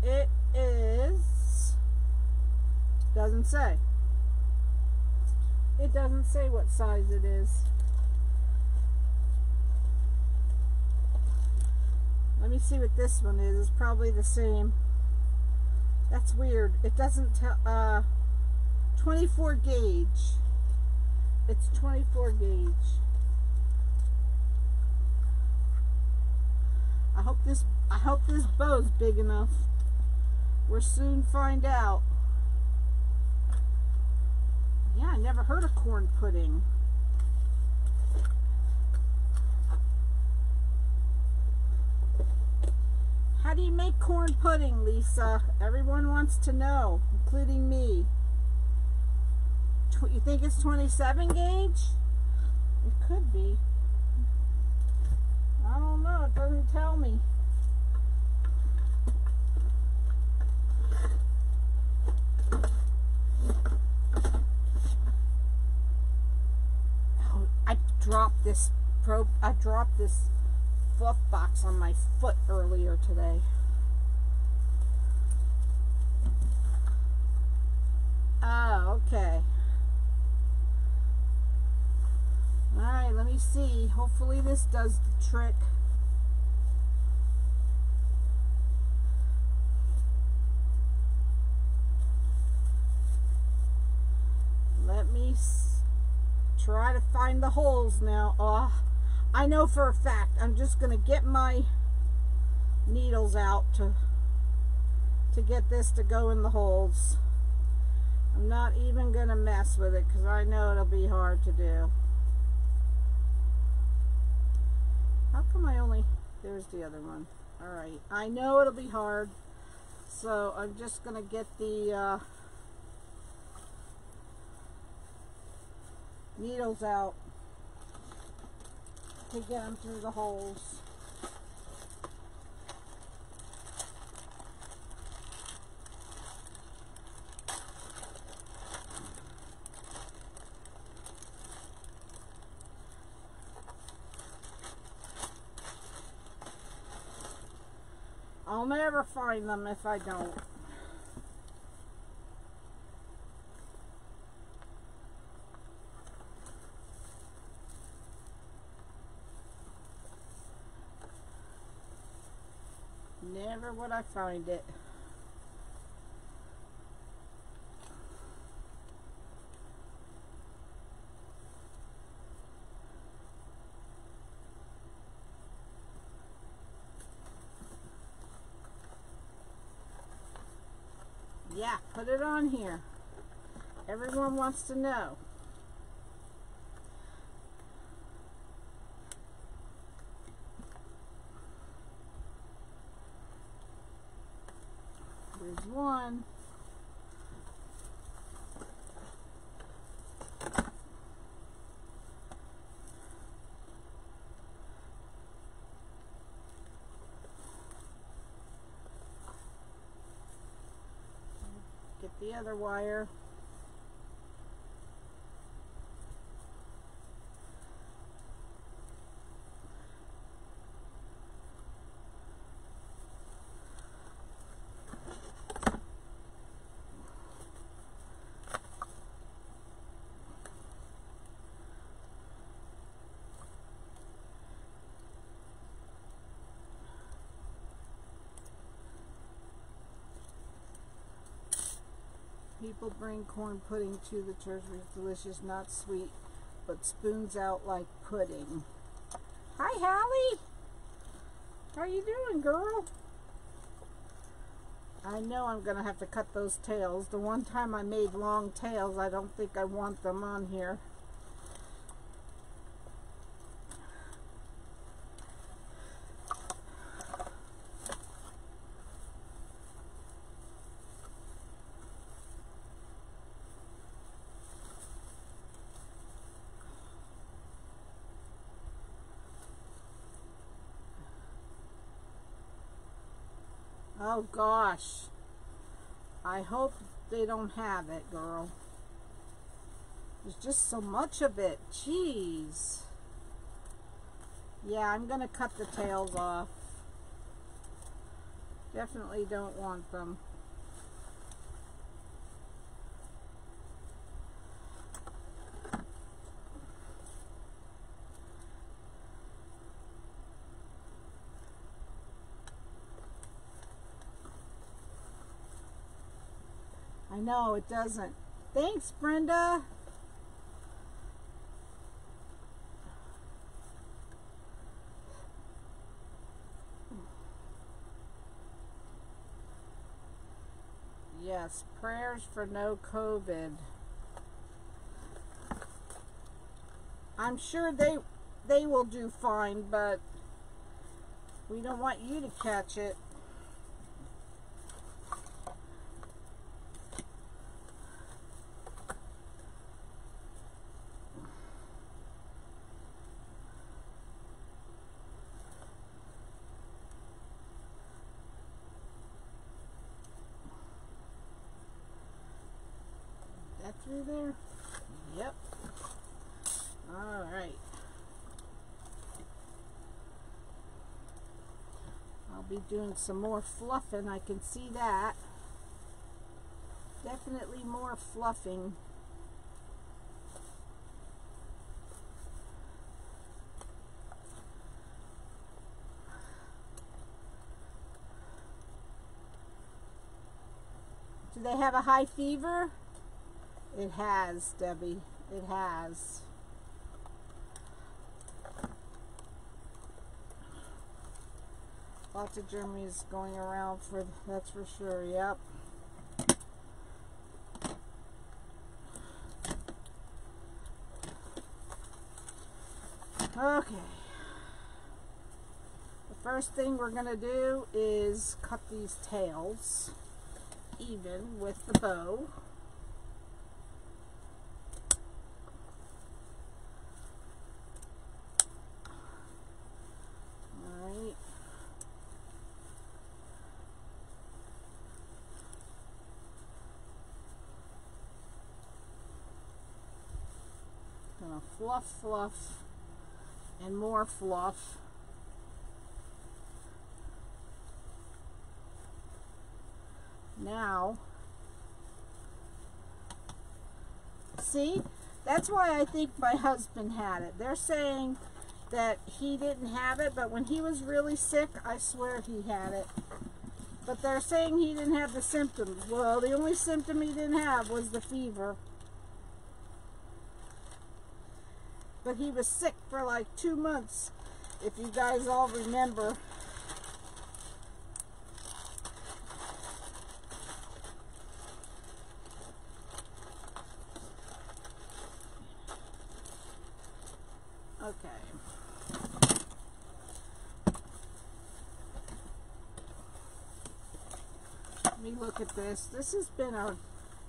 it doesn't say. It doesn't say what size it is. Let me see what this one is. It's probably the same. That's weird. It doesn't tell, uh, 24 gauge. It's 24 gauge. I hope this, I hope this bow's big enough. We'll soon find out. Yeah, I never heard of corn pudding. How do you make corn pudding, Lisa? Everyone wants to know, including me. you think it's 27 gauge? It could be. I don't know. It doesn't tell me. Dropped this probe I dropped this fluff box on my foot earlier today. Oh, okay. Alright, let me see. Hopefully this does the trick. Let me see try to find the holes now. Oh, I know for a fact I'm just going to get my needles out to to get this to go in the holes. I'm not even going to mess with it because I know it'll be hard to do. How come I only... There's the other one. Alright, I know it'll be hard. So I'm just going to get the... Uh, needles out. to get them through the holes. I'll never find them if I don't. Never would I find it. Yeah, put it on here. Everyone wants to know. One. Get the other wire. People bring corn pudding to the church. It's delicious, not sweet, but spoons out like pudding. Hi, Hallie. How you doing, girl? I know I'm going to have to cut those tails. The one time I made long tails, I don't think I want them on here. Oh gosh. I hope they don't have it, girl. There's just so much of it. Jeez. Yeah, I'm going to cut the tails off. Definitely don't want them. Know it doesn't. Thanks, Brenda. Yes, prayers for no COVID. I'm sure they they will do fine, but we don't want you to catch it. that through there? Yep. All right. I'll be doing some more fluffing. I can see that. Definitely more fluffing. Do they have a high fever? It has, Debbie. It has. Lots of germs going around for that's for sure. Yep. Okay. The first thing we're going to do is cut these tails even with the bow. Fluff, fluff, and more fluff. Now, see, that's why I think my husband had it. They're saying that he didn't have it, but when he was really sick, I swear he had it. But they're saying he didn't have the symptoms. Well, the only symptom he didn't have was the fever. But he was sick for like two months, if you guys all remember. Okay. Let me look at this. This has been a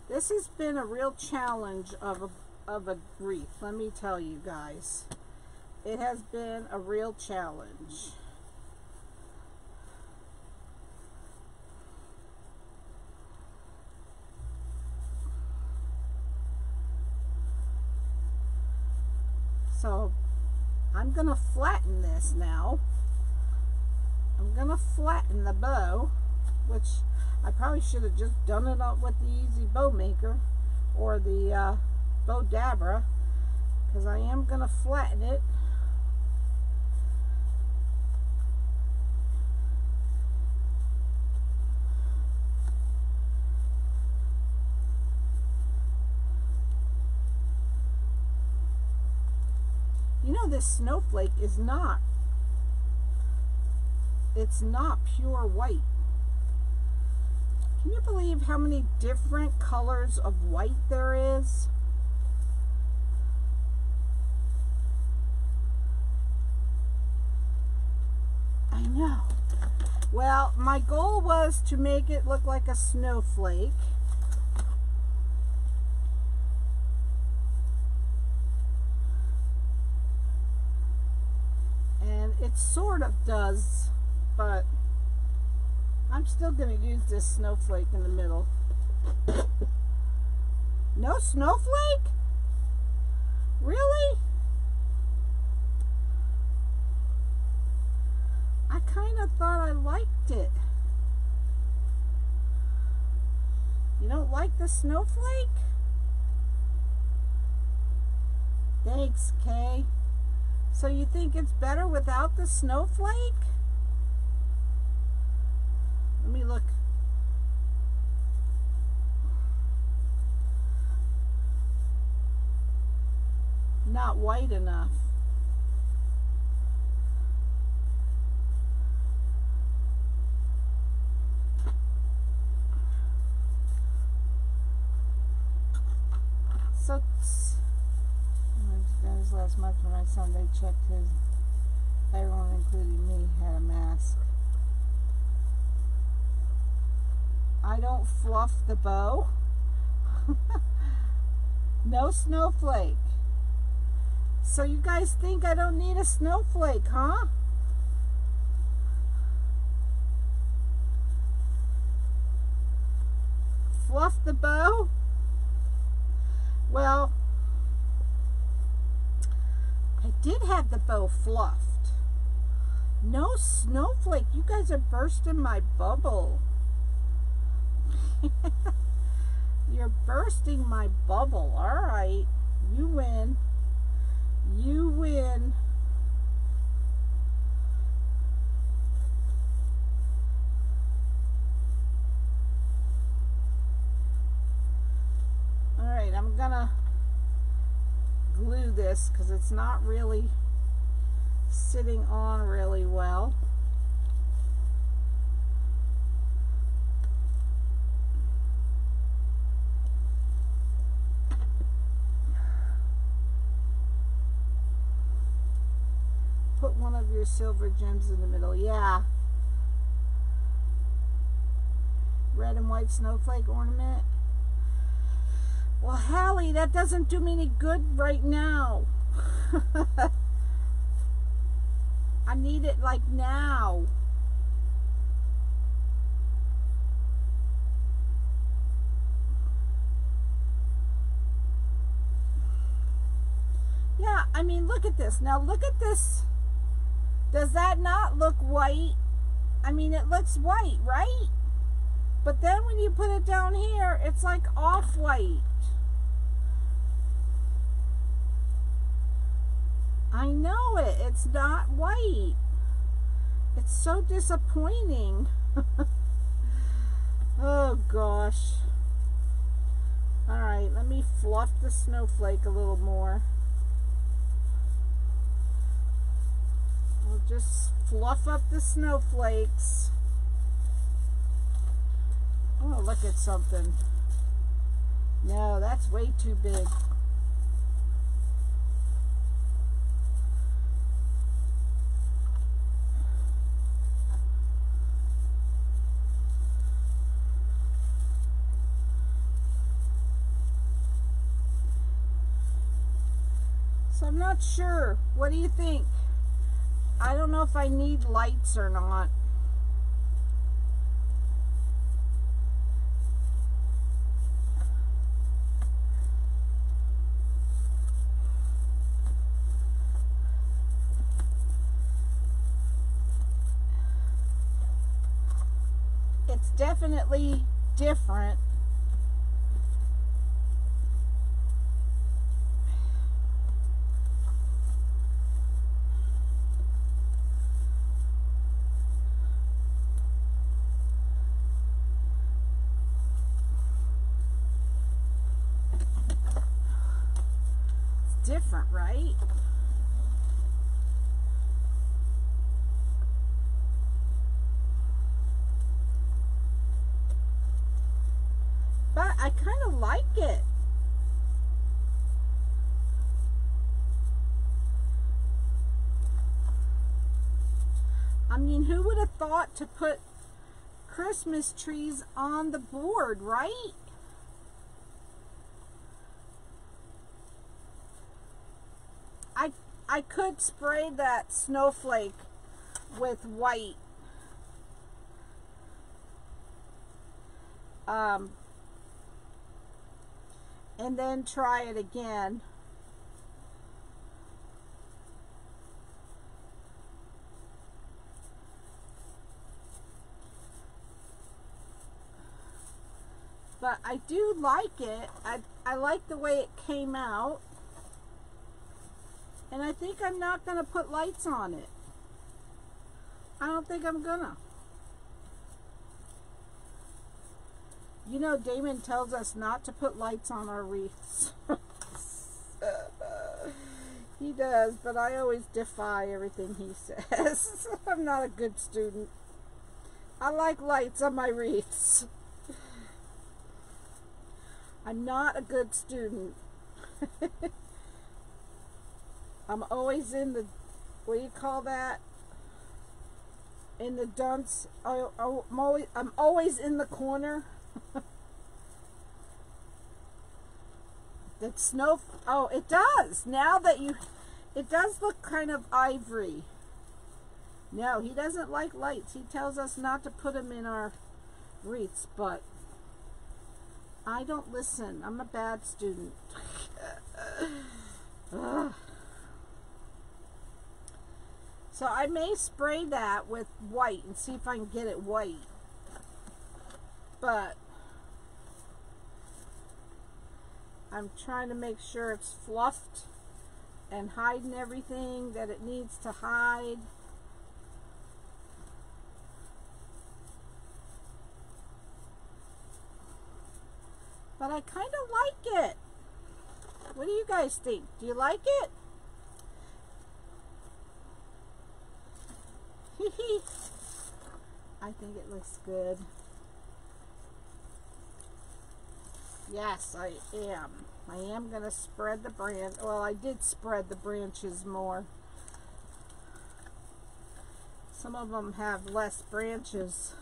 this has been a real challenge of a of a wreath. Let me tell you guys. It has been a real challenge. So I'm going to flatten this now. I'm going to flatten the bow, which I probably should have just done it up with the Easy Bow Maker or the uh, Bowdabra because I am going to flatten it. You know this snowflake is not, it's not pure white. Can you believe how many different colors of white there is? I know. Well, my goal was to make it look like a snowflake. And it sort of does, but I'm still going to use this snowflake in the middle. No snowflake? Really? Kind of thought I liked it. You don't like the snowflake? Thanks, Kay. So you think it's better without the snowflake? Let me look. Not white enough. So, that was last month when my son, they checked his, everyone including me had a mask. I don't fluff the bow. no snowflake. So you guys think I don't need a snowflake, huh? Fluff the bow? Well, did have the bow fluffed. No snowflake. You guys are bursting my bubble. You're bursting my bubble. All right. You win. You win. All right. I'm going to glue this because it's not really sitting on really well. Put one of your silver gems in the middle. Yeah. Red and white snowflake ornament. Well, Hallie, that doesn't do me any good right now. I need it like now. Yeah, I mean, look at this. Now look at this. Does that not look white? I mean, it looks white, right? But then when you put it down here, it's like off-white. I know it. It's not white. It's so disappointing. oh, gosh. All right, let me fluff the snowflake a little more. We'll just fluff up the snowflakes. Oh, look at something. No, that's way too big. So I'm not sure. What do you think? I don't know if I need lights or not. It's definitely different right? But I kind of like it. I mean, who would have thought to put Christmas trees on the board, right? I I could spray that snowflake with white. Um, and then try it again. But I do like it. I, I like the way it came out. And I think I'm not going to put lights on it. I don't think I'm going to. You know, Damon tells us not to put lights on our wreaths. he does, but I always defy everything he says. I'm not a good student. I like lights on my wreaths. I'm not a good student. I'm always in the, what do you call that? In the dunce. I, I'm, always, I'm always in the corner. that snow, oh, it does. Now that you, it does look kind of ivory. No, he doesn't like lights. He tells us not to put them in our wreaths, but I don't listen. I'm a bad student. so I may spray that with white and see if I can get it white. But I'm trying to make sure it's fluffed and hiding everything that it needs to hide. But I kind of like it. What do you guys think? Do you like it? I think it looks good. Yes, I am. I am going to spread the branch. Well, I did spread the branches more. Some of them have less branches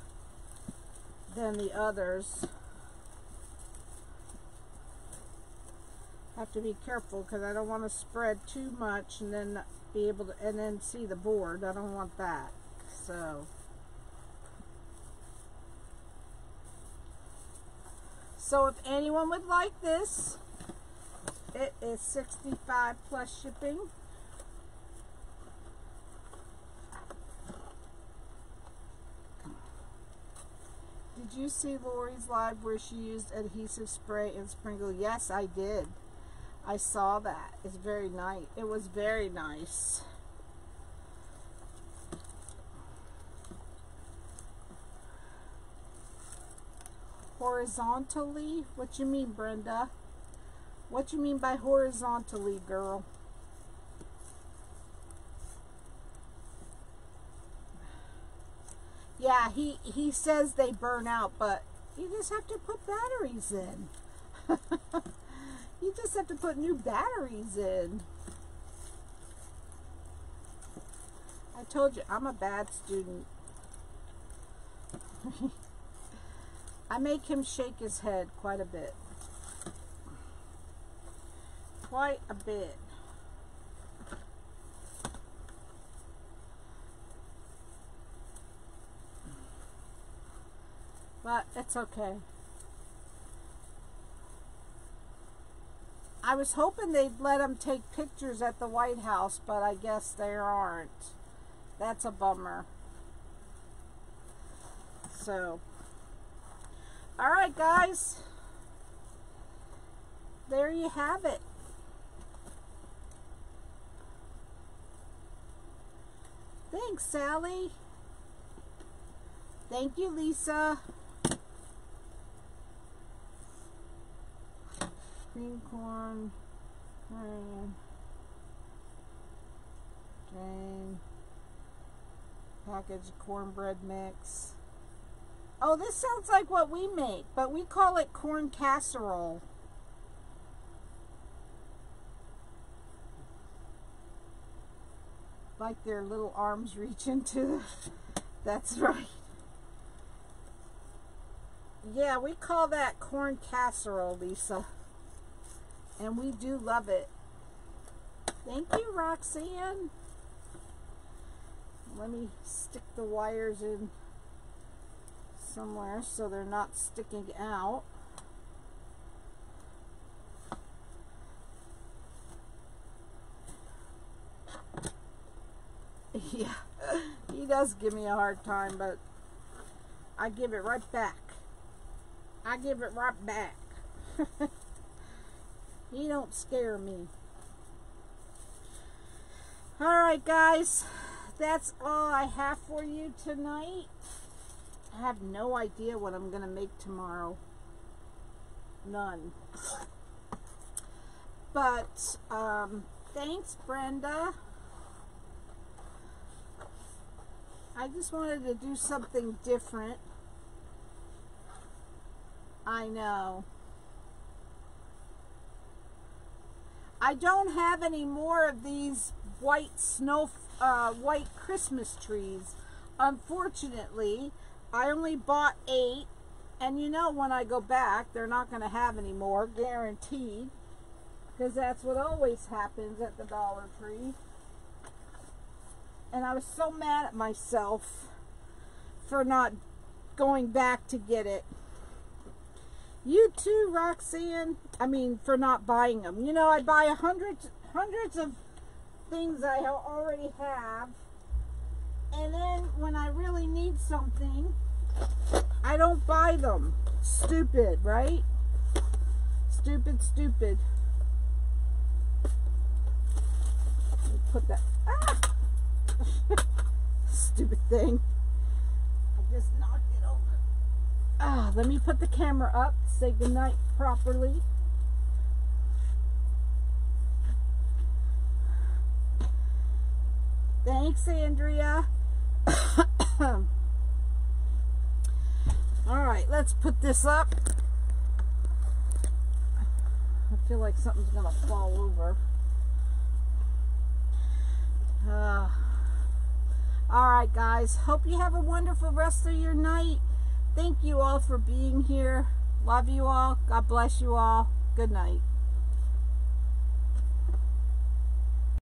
than the others. Have to be careful because I don't want to spread too much and then be able to and then see the board. I don't want that. So So if anyone would like this, It is 65 plus shipping. Did you see Lori's live where she used adhesive spray and sprinkle? Yes, I did. I saw that. It's very nice. It was very nice. Horizontally? What you mean, Brenda? What you mean by horizontally, girl? Yeah, he, he says they burn out, but you just have to put batteries in. you just have to put new batteries in. I told you, I'm a bad student. I make him shake his head quite a bit. Quite a bit. But it's okay. I was hoping they'd let them take pictures at the White House, but I guess there aren't. That's a bummer. So, all right, guys. There you have it. Thanks, Sally. Thank you, Lisa. Green corn, drain, drain, packaged cornbread mix. Oh, this sounds like what we make, but we call it corn casserole. Like their little arms reach into the, that's right. Yeah, we call that corn casserole, Lisa. And we do love it. Thank you, Roxanne. Let me stick the wires in somewhere so they're not sticking out. Yeah, he does give me a hard time, but I give it right back. I give it right back. he don't scare me. Alright guys, that's all I have for you tonight. I have no idea what I'm going to make tomorrow. None. But, um, thanks, Brenda. I just wanted to do something different. I know. I don't have any more of these white snow, uh, white Christmas trees. Unfortunately, I only bought eight. And you know when I go back, they're not going to have any more, guaranteed. Because that's what always happens at the Dollar Tree. And I was so mad at myself for not going back to get it. You too, Roxanne. I mean, for not buying them. You know, I buy hundreds, hundreds of things I already have. And then when I really need something, I don't buy them. Stupid, right? Stupid, stupid. Put that. Ah! Stupid thing. I just knocked it over. Ah, let me put the camera up. Say goodnight properly. Thanks, Andrea. All right, let's put this up. I feel like something's going to fall over. Uh, all right, guys. Hope you have a wonderful rest of your night. Thank you all for being here. Love you all. God bless you all. Good night.